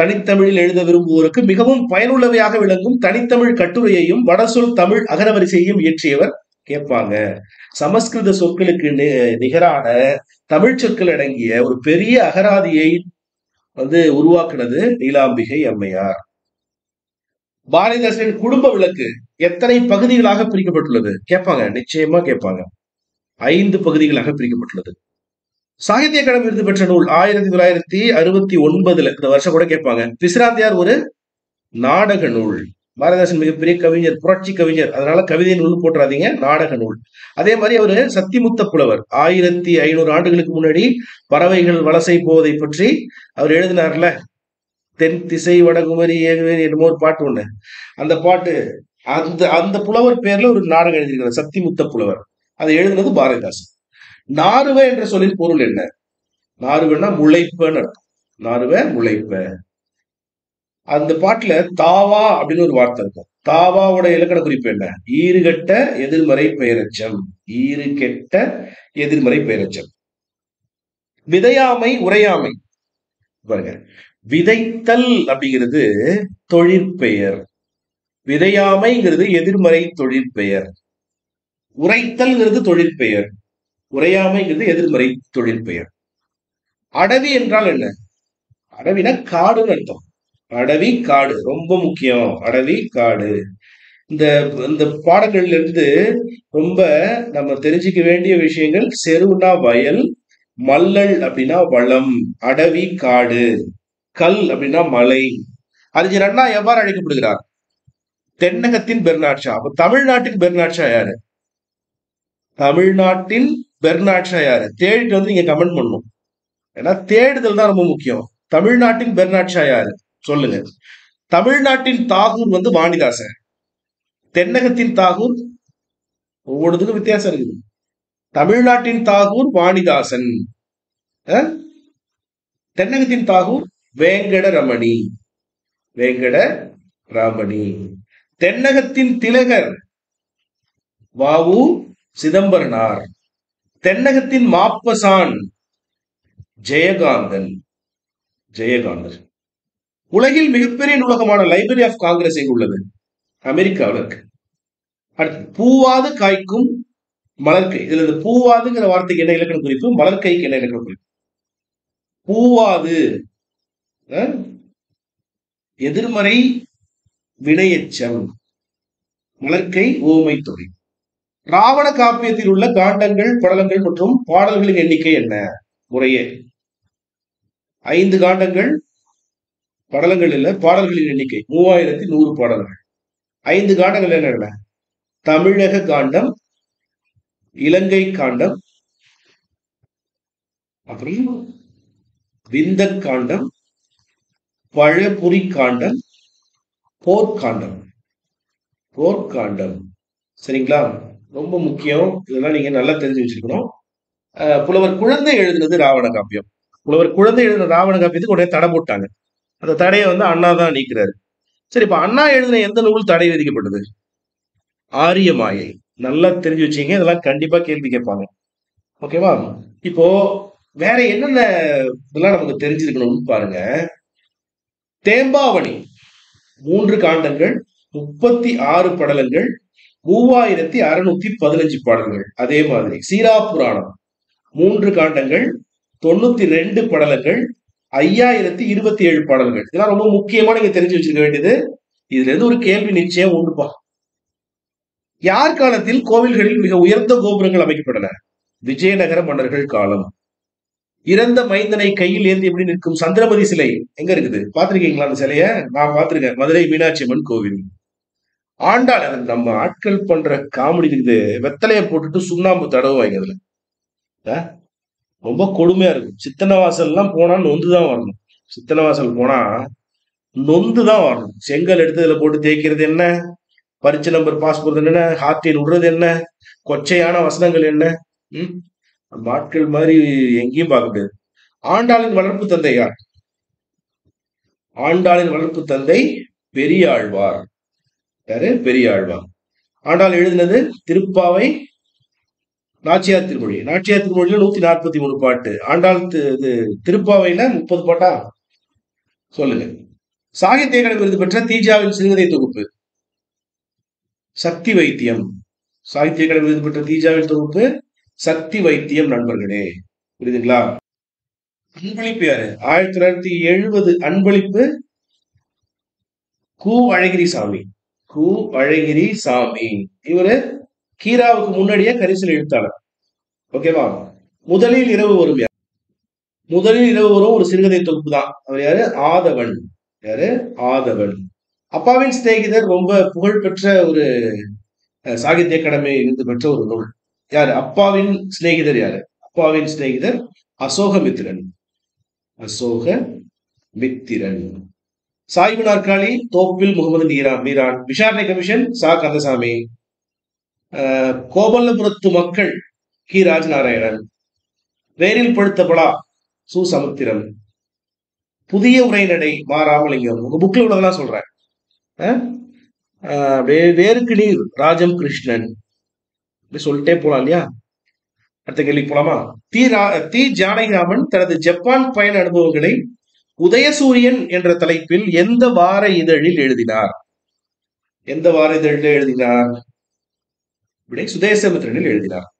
தனித்தமிழில் எழுத விரும்புவோருக்கு மிகவும் பயனுள்ளவையாக விளங்கும் தனித்தமிழ் கட்டுரையையும் வடசொல் தமிழ் அகரவரிசையையும் இயற்றியவர் கேட்பாங்க. சமஸ்கிருத சொற்களுக்கு நி- நிகரான தமிழ் சொற்கள் அடங்கிய ஒரு பெரிய அகராதியை வந்து உருவாக்குனது நீலாம்பிகை அம்மையார். பாரதிதாசனின் குடும்ப விளக்கு எத்தனை பகுதிகளாக பிரிக்கப்பட்டுள்ளது? கேட்பாங்க நிச்சயமா கேட்பாங்க. ஐந்து பகுதிகளாக பிரிக்கப்பட்டுள்ளது. சாகித்ய அகாடமி விருது பெற்ற நூல் ஆயிரத்தி தொள்ளாயிரத்தி அறுபத்தி ஒன்பதுல இந்த வருஷம் கூட கேட்பாங்க. பிசிராந்தியார் ஒரு நாடக நூல்? பாரதிதாசன் மிகப்பெரிய கவிஞர் புரட்சி கவிஞர். அதனால கவிதை நூல் போட்டுறாதீங்க நாடக நூல். அதே மாதிரி அவரு சத்திமுத்த புலவர். ஆயிரத்தி ஐநூறு ஆண்டுகளுக்கு முன்னாடி பறவைகள் வலசை போவதை பற்றி அவர் எழுதினார்ல தென் திசை வடகுமரி ஏகுமரி என்னமோ ஒரு பாட்டு ஒண்ணு. அந்த பாட்டு அந்த அந்த புலவர் பேர்ல ஒரு நாடகம் எழுதியிருக்கிறார் சத்திமுத்த புலவர். அதை எழுதினது பாரதிதாசன். நாருவ என்ற சொல்லின் பொருள் என்ன? நாருவன்னா முளைப்பன்னு அர்த்தம். நாருவ முளைப்ப. அந்த பாட்டுல தாவா அப்படின்னு ஒரு வார்த்தை இருக்கும். தாவாவோட இலக்கண குறிப்பு என்ன? ஈறுகட்ட எதிர்மறை பெயரச்சம் ஈறு கெட்ட எதிர்மறை பெயரச்சம் விதையாமை உரையாமை. பாருங்க. விதைத்தல் அப்படிங்கிறது தொழிற்பெயர். விதையாமைங்கிறது எதிர்மறை தொழிற்பெயர். உரைத்தல்ங்கிறது தொழிற்பெயர். உரையாமைங்கிறது எதிர்மறை தொழிற்பெயர். அடவி என்றால் என்ன? அடவினா காடுன்னு அர்த்தம். அடவி காடு ரொம்ப முக்கியம் அடவி காடு இந்த இந்த பாடங்கள்ல இருந்து ரொம்ப நம்ம தெரிஞ்சுக்க வேண்டிய விஷயங்கள் செருவுனா வயல் மல்லல் அப்படின்னா வளம் அடவி காடு கல் அப்படின்னா மலை. அறிஞர் அண்ணா எவ்வாறு அழைக்கப்படுகிறார்? தென்னகத்தின் பெர்னாட்ஷா அப்ப தமிழ்நாட்டின் பெர்னாட்ஷா யாரு? தமிழ்நாட்டின் பெர்னாட்ஷா யாரு? தேடிட்டு வந்து நீங்க கமெண்ட் பண்ணணும். ஏன்னா தேடுதல் தான் ரொம்ப முக்கியம். தமிழ்நாட்டின் பெர்னாட்ஷா யாரு? சொல்லுங்க. தமிழ்நாட்டின் தாகூர் வந்து வாணிதாசன் தென்னகத்தின் தாகூர் ஒவ்வொருத்துக்கும் வித்தியாசம் இருக்குது. தமிழ்நாட்டின் தாகூர் வாணிதாசன். தென்னகத்தின் தாகூர் வேங்கட ரமணி வேங்கட ரமணி தென்னகத்தின் திலகர் வாவு சிதம்பரனார். தென்னகத்தின் மாப்பசான் ஜெயகாந்தன். ஜெயகாந்தன். உலகில் மிகப்பெரிய நூலகமான லைப்ரரி ஆஃப் காங்கிரஸ் எங்க உள்ளது? அமெரிக்காவில் இருக்கு. அடுத்து பூவாது காய்க்கும் மலர்க்கை. இதுல இந்த பூவாதுங்கிற வார்த்தைக்கு என்ன இலக்கண குறிப்பு? மலர்க்கைக்கு என்ன இலக்கண குறிப்பு? பூவாது எதிர்மறை வினையச்சம். மலர்க்கை ஓமை தொகை. ராவண காப்பியத்தில் உள்ள காண்டங்கள் படலங்கள் மற்றும் பாடல்களின் எண்ணிக்கை என்ன? முறையே. ஐந்து காண்டங்கள் படலங்கள் பாடல்களின் எண்ணிக்கை மூவாயிரத்தி நூறு பாடல்கள். ஐந்து காண்டங்கள் என்ன தமிழக காண்டம் இலங்கை காண்டம் அப்புறம் விந்த காண்டம் பழபுரி காண்டம் போர்க்காண்டம் போர்க்காண்டம் சரிங்களா? ரொம்ப முக்கியம். இதெல்லாம் நீங்க நல்லா தெரிஞ்சு வச்சிருக்கணும். அஹ் புலவர் குழந்தை எழுதுனது ராவண காப்பியம். புலவர் குழந்தை எழுதின ராவண காப்பியத்துக்கு உடனே தடை போட்டாங்க. அந்த தடையை வந்து அண்ணா தான் நீக்கிறாரு. சரி இப்போ அண்ணா எழுதின எந்த நூல் தடை விதிக்கப்பட்டது? ஆரிய மாயை. நல்லா தெரிஞ்சு வச்சீங்க இதெல்லாம் கண்டிப்பா கேள்வி கேட்பாங்க. ஓகேவா இப்போ வேற என்னென்ன இதெல்லாம் நமக்கு தெரிஞ்சிருக்கணும்னு பாருங்க. தேம்பாவணி. மூன்று காண்டங்கள் முப்பத்தி ஆறு படலங்கள் மூவாயிரத்தி அறுநூத்தி பதினஞ்சு பாடல்கள். அதே மாதிரி சீரா புராணம் மூன்று காண்டங்கள் தொண்ணூத்தி ரெண்டு படலங்கள் ஐயாயிரத்தி இருபத்தி ஏழு பாடல்கள். இதெல்லாம் ரொம்ப முக்கியமா நீங்க தெரிஞ்சு வச்சிருக்க வேண்டியது. இதுல இருந்து ஒரு கேள்வி நிச்சயம் உண்டுப்பா யார் காலத்தில் கோவில்களில் மிக உயர்ந்த கோபுரங்கள் அமைக்கப்பட்டன? விஜயநகர மன்னர்கள் காலம். இறந்த மைந்தனை கையில் ஏந்தி எப்படி நிற்கும் சந்திரபதி சிலை? எங்க இருக்குது? பாத்திருக்கீங்களா அந்த சிலைய? நான் பார்த்திருக்கேன். மதுரை மீனாட்சி அம்மன் கோவில். ஆண்டாள் அது நம்ம ஆட்கள் பண்ற காமெடி இருக்குது. வெத்தலையை போட்டுட்டு சுண்ணாம்பு தடவுவாங்க அதுல. ரொம்ப கொடுமையா இருக்கும். சித்தனை வாசல்லாம் போனா நொந்து தான் வரணும். சித்தனை வாசல் போனா நொந்து தான் வரணும். செங்கல் எடுத்து இதுல போட்டு தேய்க்கிறது என்ன? பரிட்சை நம்பர் பாஸ் போடுறது என்ன? ஹார்டின் விடுறது என்ன? கொச்சையான வசனங்கள் என்ன? ம்? மாட்கள் ஆட்கள் மாதிரி எங்கேயும் பார்க்க முடியாது. ஆண்டாளின் வளர்ப்பு தந்தை யார்? ஆண்டாளின் வளர்ப்பு தந்தை பெரியாழ்வார். யாரு? பெரியாழ்வார். ஆண்டாள் எழுதினது திருப்பாவை நாச்சியார் திருமொழி. நாச்சியார் திருமொழியில நூத்தி நாற்பத்தி மூணு பாட்டு. ஆண்டாள் இது திருப்பாவையில முப்பது பாட்டா? சொல்லுங்க. சாகித்ய அகாடமி விருது பெற்ற தீஜாவின் சிறுகதை தொகுப்பு. சக்தி வைத்தியம். சாகித்ய அகாடமி விருது பெற்ற தீஜாவின் தொகுப்பு சக்தி வைத்தியம் நண்பர்களே. புரியுதுங்களா? அன்பளிப்பு யாரு? ஆயிரத்தி தொள்ளாயிரத்தி எழுபது அன்பளிப்பு கு. அழகிரி சாமி கு. அழகிரி சாமி இவரு கீராவுக்கு முன்னாடியே கரிசல் எழுத்தாளர் ஓகேவா? முதலில் இரவு வரும் யார்? முதலில் இரவு வரும் ஒரு சிறுகதை தொகுப்பு தான். அவர் யாரு? ஆதவன். யாரு? ஆதவன். அப்பாவின் சிநேகிதர் ரொம்ப புகழ்பெற்ற ஒரு சாகித்ய அகாடமி இருந்து பெற்ற ஒரு நூல். யாரு? அப்பாவின் சிநேகிதர் யாரு? அப்பாவின் சிநேகிதர் அசோகமித்திரன். அசோக மித்திரன் சாய்வு நாற்காலி தோப்பில் முகமது நீரா மீரான். விசாரணை கமிஷன் சா. கந்தசாமி. கோபல்லபுரத்து மக்கள் கி. ராஜநாராயணன் வேரில் படுத்தபடா சு புதிய உரைநடை மா ராமலிங்கம் உங்க புக்ல உள்ளதெல்லாம் சொல்றேன். அஹ்? அப்படியே வேருக்கு நீர் ராஜம் கிருஷ்ணன். அப்படி சொல்லிட்டே போலாம் இல்லையா? அடுத்த கேள்வி போலாமா? தி. ரா தி. ஜானகிராமன் தனது ஜப்பான் பயண அனுபவங்களை உதயசூரியன் என்ற தலைப்பில் எந்த வார இதழில் எழுதினார்? எந்த வார இதழில் எழுதினார்? விடை சுதேசமித்திரனில் எழுதினார்.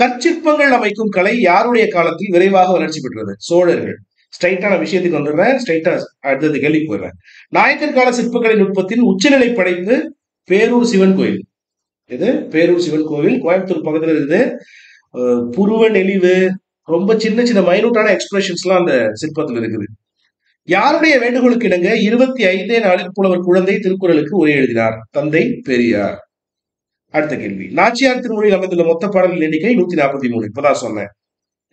கற்சிற்பங்கள் அமைக்கும் கலை யாருடைய காலத்தில் விரைவாக வளர்ச்சி பெற்றது? சோழர்கள். ஸ்ட்ரைட்டான விஷயத்துக்கு வந்துடுறேன். ஸ்ட்ரைட்டா அடுத்தது கேள்வி போயிடுறேன். நாயக்கர் கால சிற்பக்கலை நுட்பத்தின் உச்சநிலை படைப்பு பேரூர் சிவன் கோயில். இது பேரூர் சிவன் கோவில். கோயம்புத்தூர் பக்கத்துல இருக்குது. அஹ் புருவ நெளிவு ரொம்ப சின்ன சின்ன மைனூட்டான எக்ஸ்பிரஷன்ஸ்லாம் அந்த சிற்பத்துல இருக்குது. யாருடைய வேண்டுகோளுக்கு இணங்க இருபத்தி ஐந்தே நாளில் புலவர் குழந்தை திருக்குறளுக்கு உரை எழுதினார்? தந்தை பெரியார். அடுத்த கேள்வி. நாச்சியார் திருமொழியில் அமைந்துள்ள மொத்த பாடல்கள் எண்ணிக்கை நூத்தி நாற்பத்தி மூணு. இப்பதான் சொன்னேன்.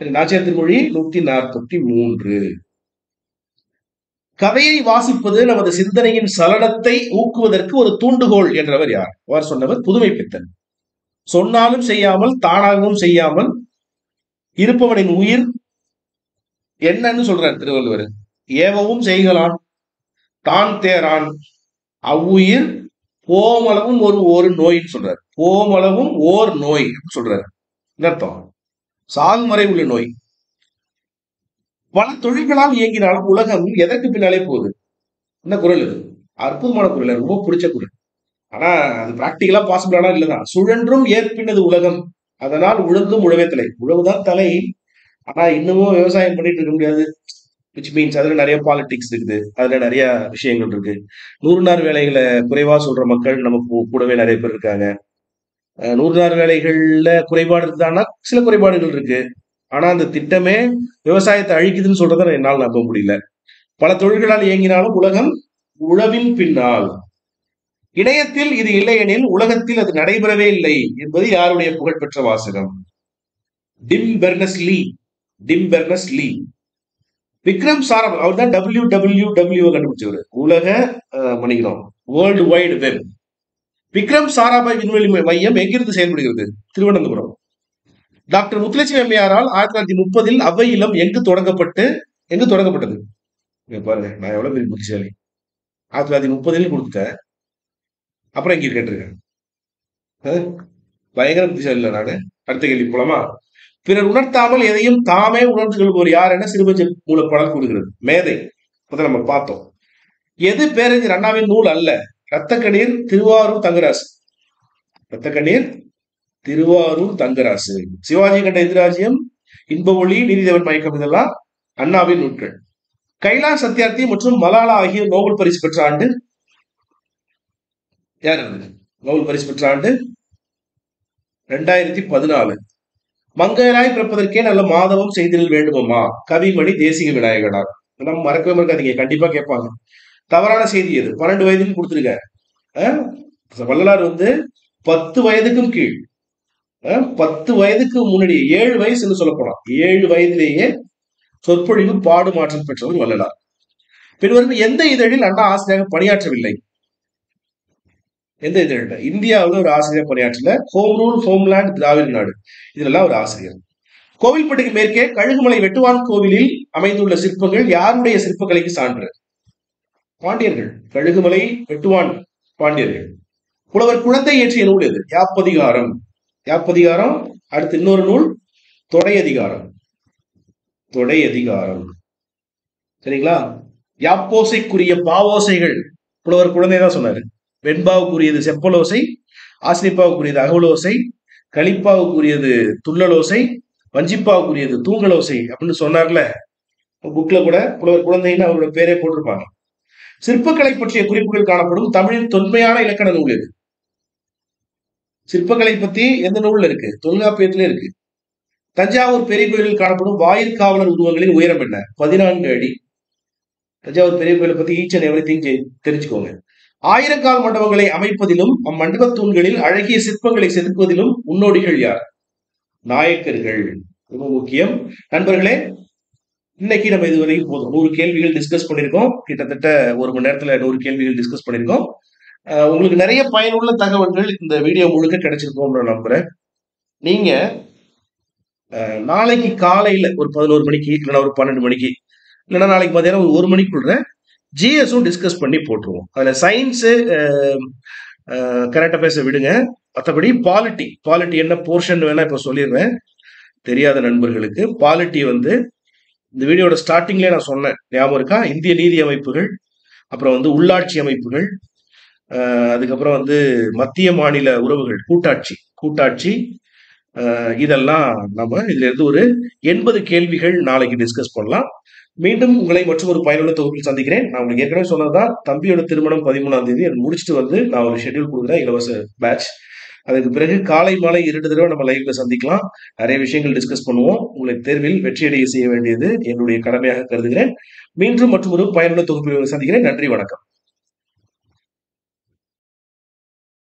நாச்சியார் திருமொழி நூத்தி நாற்பத்தி மூன்று. கதையை வாசிப்பது நமது சிந்தனையின் சலனத்தை ஊக்குவதற்கு ஒரு தூண்டுகோல் என்றவர் யார்? அவர் சொன்னவர் புதுமை பித்தன் சொன்னாலும் செய்யாமல் தானாகவும் செய்யாமல் இருப்பவனின் உயிர் என்னன்னு சொல்றார் திருவள்ளுவர். ஏவவும் செய்கலான் தான் தேரான் அவ்வுயிர் போமளவும் ஒரு ஒரு நோயின்னு சொல்றாரு. போமளவும் ஓர் நோய் அப்படின்னு சொல்றாரு. என்ன அர்த்தம்? சாகுமறை உள்ள நோய். பல தொழில்களால் இயங்கினாலும் உலகம் எதற்கு பின்னாலே போகுது? என்ன குரல் இது? அற்புதமான குரல் ரொம்ப பிடிச்ச குரல். ஆனா அது பிராக்டிக்கலா பாசிபிளானா இல்லதான். சுழன்றும் ஏற்பினது உலகம். அதனால் உழுந்தும் உழவே தலை. உழவுதான் தலை. ஆனா இன்னமும் விவசாயம் பண்ணிட்டு இருக்க முடியாது. விச் மீன்ஸ் அதுல நிறைய பாலிடிக்ஸ் இருக்குது. அதுல நிறைய விஷயங்கள் இருக்கு. நூறு நாள் வேலைகளை குறைவா சொல்ற மக்கள் நம்ம கூடவே நிறைய பேர் இருக்காங்க. நூறு நாள் வேலைகள்ல குறைபாடு இருக்குதான்னா சில குறைபாடுகள் இருக்கு. ஆனா அந்த திட்டமே விவசாயத்தை அழிக்குதுன்னு சொல்றதை என்னால் நம்ப முடியல. பல தொழில்களால் இயங்கினாலும் உலகம் உழவின் பின்னால். இணையத்தில் இது இல்லையெனில் உலகத்தில் அது நடைபெறவே இல்லை என்பது யாருடைய புகழ்பெற்ற வாசகம்? Tim Berners Lee Tim Berners Lee Vikram சாரம் அவர் தான் டபிள்யூ டபிள்யூ டபிள்யூ கண்டுபிடிச்சவர். உலக அஹ், world wide web Vikram Sarabhai விண்வெளி மையம் எங்கிருந்து செயல்படுகிறது? திருவனந்தபுரம். டாக்டர் முத்துலட்சுமி அம்மையாரால் ஆயிரத்தி தொள்ளாயிரத்தி முப்பதில் அவ்வையிலம் எங்கு தொடங்கப்பட்டு எங்கு தொடங்கப்பட்டது? பாருங்க நான் எவ்வளவு பெரிய புத்திசாலி. ஆயிரத்தி தொள்ளாயிரத்தி முப்பதில் கொடுத்துட்டேன். அப்புறம் இங்கே கேட்டிருக்கேன். பயங்கர புத்திசாலி இல்லை நான். அடுத்த கேள்வி போலாமா? பிறர் உணர்த்தாமல் எதையும் தாமே உணர்ந்து கொள்வோர் யார் என சிறுபஞ்சன் மூலப்பாடல் கூறுகிறது. மேதை. அதை நம்ம பார்த்தோம். எது பேரறிஞர் அண்ணாவின் நூல் அல்ல? ரத்தக்கண்ணீர் திருவாரூர் தங்கராசு. ரத்தக்கண்ணீர் திருவாரூர் தங்கராசு. சிவாஜி கண்ட எதிராஜ்யம் இன்ப ஒளி நீதிதேவன் மயக்கம் இதெல்லாம் அண்ணாவின் நூல்கள். கைலாஷ் சத்யார்த்தி மற்றும் மலாலா ஆகிய நோபல் பரிசு பெற்ற ஆண்டு யார் நோபல் பரிசு பெற்ற ஆண்டு ரெண்டாயிரத்தி பதினாலு. மங்கையராய் பிறப்பதற்கே நல்ல மாதவம் செய்திடல் வேண்டுமம்மா. கவிமணி தேசிக விநாயகனார். நம்ம மறக்கவே மறக்காதீங்க. கண்டிப்பா கேட்பாங்க. தவறான செய்தி எது? பன்னெண்டு வயதுக்கு கொடுத்துருக்க வள்ளலார் வந்து பத்து வயதுக்கும் கீழ். அஹ் பத்து வயதுக்கு முன்னாடி ஏழு வயசுன்னு சொல்ல போலாம் ஏழு வயதிலேயே சொற்பொழிவு பாடு மாற்றம் பெற்றவர் வள்ளலார். பின்வரும் எந்த இதழில் அண்ணா ஆசிரியராக பணியாற்றவில்லை? எந்த இதழில் இந்தியாவில் ஒரு ஆசிரியர் பணியாற்றல home rule homeland Dravida Nadu. இதுலலாம் ஒரு ஆசிரியர். கோவில்பட்டிக்கு மேற்கே கழுகுமலை வெட்டுவான் கோவிலில் அமைந்துள்ள சிற்பங்கள் யாருடைய சிற்பக்கலைக்கு சான்று? பாண்டியர்கள். கழுகுமலை வெட்டுவான் பாண்டியர்கள். புலவர் குழந்தை இயற்றிய நூல் எது? யாப்பதிகாரம். யாப்பதிகாரம். அடுத்து இன்னொரு நூல் தொடை அதிகாரம் தொடை அதிகாரம் சரிங்களா? யாப்போசைக்குரிய பாவோசைகள். புலவர் குழந்தை தான் சொன்னாரு. வெண்பாவுக்குரியது செப்பலோசை ஆசிரிப்பாவுக்குரியது அகவலோசை களிப்பாவுக்குரியது துள்ளலோசை வஞ்சிப்பாவுக்குரியது தூங்கலோசை அப்படின்னு சொன்னார்ல. புக்ல கூட புலவர் குழந்தைன்னு அவரோட பேரே போட்டிருப்பாங்க. சிற்பக்கலை பற்றிய குறிப்புகள் காணப்படும் தமிழின் தொன்மையான இலக்கண நூல் இது. சிற்பக்கலை பத்தி எந்த நூல்ல இருக்கு? தொல்காப்பியத்துல இருக்கு. தஞ்சாவூர் பெரிய கோயிலில் காணப்படும் வாயிற்காவலர் உருவங்களின் உயரம் என்ன? பதினான்கு அடி. தஞ்சாவூர் பெரிய கோயிலை பத்தி ஈச் அண்ட் எவ்ரி திங் தெரிஞ்சுக்கோங்க. ஆயிரக்கால் மண்டபங்களை அமைப்பதிலும் அம்மண்டபத் தூண்களில் அழகிய சிற்பங்களை செதுக்குவதிலும் முன்னோடிகள் யார்? நாயக்கர்கள். ரொம்ப முக்கியம். நண்பர்களே இன்னைக்கு நம்ம இதுவரைக்கும் போதும். நூறு கேள்விகள் டிஸ்கஸ் பண்ணியிருக்கோம். கிட்டத்தட்ட ஒரு மணி நேரத்துல நூறு கேள்விகள் டிஸ்கஸ் பண்ணியிருக்கோம். உங்களுக்கு நிறைய பயனுள்ள தகவல்கள் இந்த வீடியோ முழுக்க கிடைச்சிருக்கோம்னு நம்புறேன். நீங்க நாளைக்கு காலையில ஒரு பதினோரு மணிக்கு இல்லைன்னா ஒரு பன்னெண்டு மணிக்கு இல்லைன்னா நாளைக்கு பார்த்தீங்கன்னா ஒரு ஒரு மணிக்குள்ள ஜிஎஸும் டிஸ்கஸ் பண்ணி போட்டுருவோம். அதில் சயின்ஸு கரெக்டாக பேச விடுங்க. மற்றபடி பாலிட்டி பாலிட்டி என்ன போர்ஷன் வேணால் இப்போ சொல்லிடுவேன் தெரியாத நண்பர்களுக்கு பாலிட்டி வந்து இந்த வீடியோட ஸ்டார்டிங்லேயே நான் சொன்னேன். ஞாபகம் இருக்கா? இந்திய நீதி அமைப்புகள் அப்புறம் வந்து உள்ளாட்சி அமைப்புகள் அதுக்கப்புறம் வந்து மத்திய மாநில உறவுகள் கூட்டாட்சி கூட்டாட்சி இதெல்லாம் நம்ம இதுல இருந்து ஒரு எண்பது கேள்விகள் நாளைக்கு டிஸ்கஸ் பண்ணலாம். மீண்டும் உங்களை மற்றும் ஒரு பயனுள்ள தொகுப்பில் சந்திக்கிறேன். நான் உங்களுக்கு ஏற்கனவே சொன்னதுதான் தம்பியோட திருமணம் பதிமூணாம் தேதி முடிச்சுட்டு வந்து நான் ஒரு ஷெட்யூல் கொடுக்குறேன் இலவச பேட்ச் அதுக்கு பிறகு காலை மாலை இரண்டு தடவை நம்ம லைவ்ல சந்திக்கலாம். நிறைய விஷயங்கள் டிஸ்கஸ் பண்ணுவோம். உங்களை தேர்வில் வெற்றியடைய செய்ய வேண்டியது என்னுடைய கடமையாக கருதுகிறேன். மீண்டும் மற்றும் ஒரு பயனுள்ள தொகுப்பில் சந்திக்கிறேன். நன்றி வணக்கம்.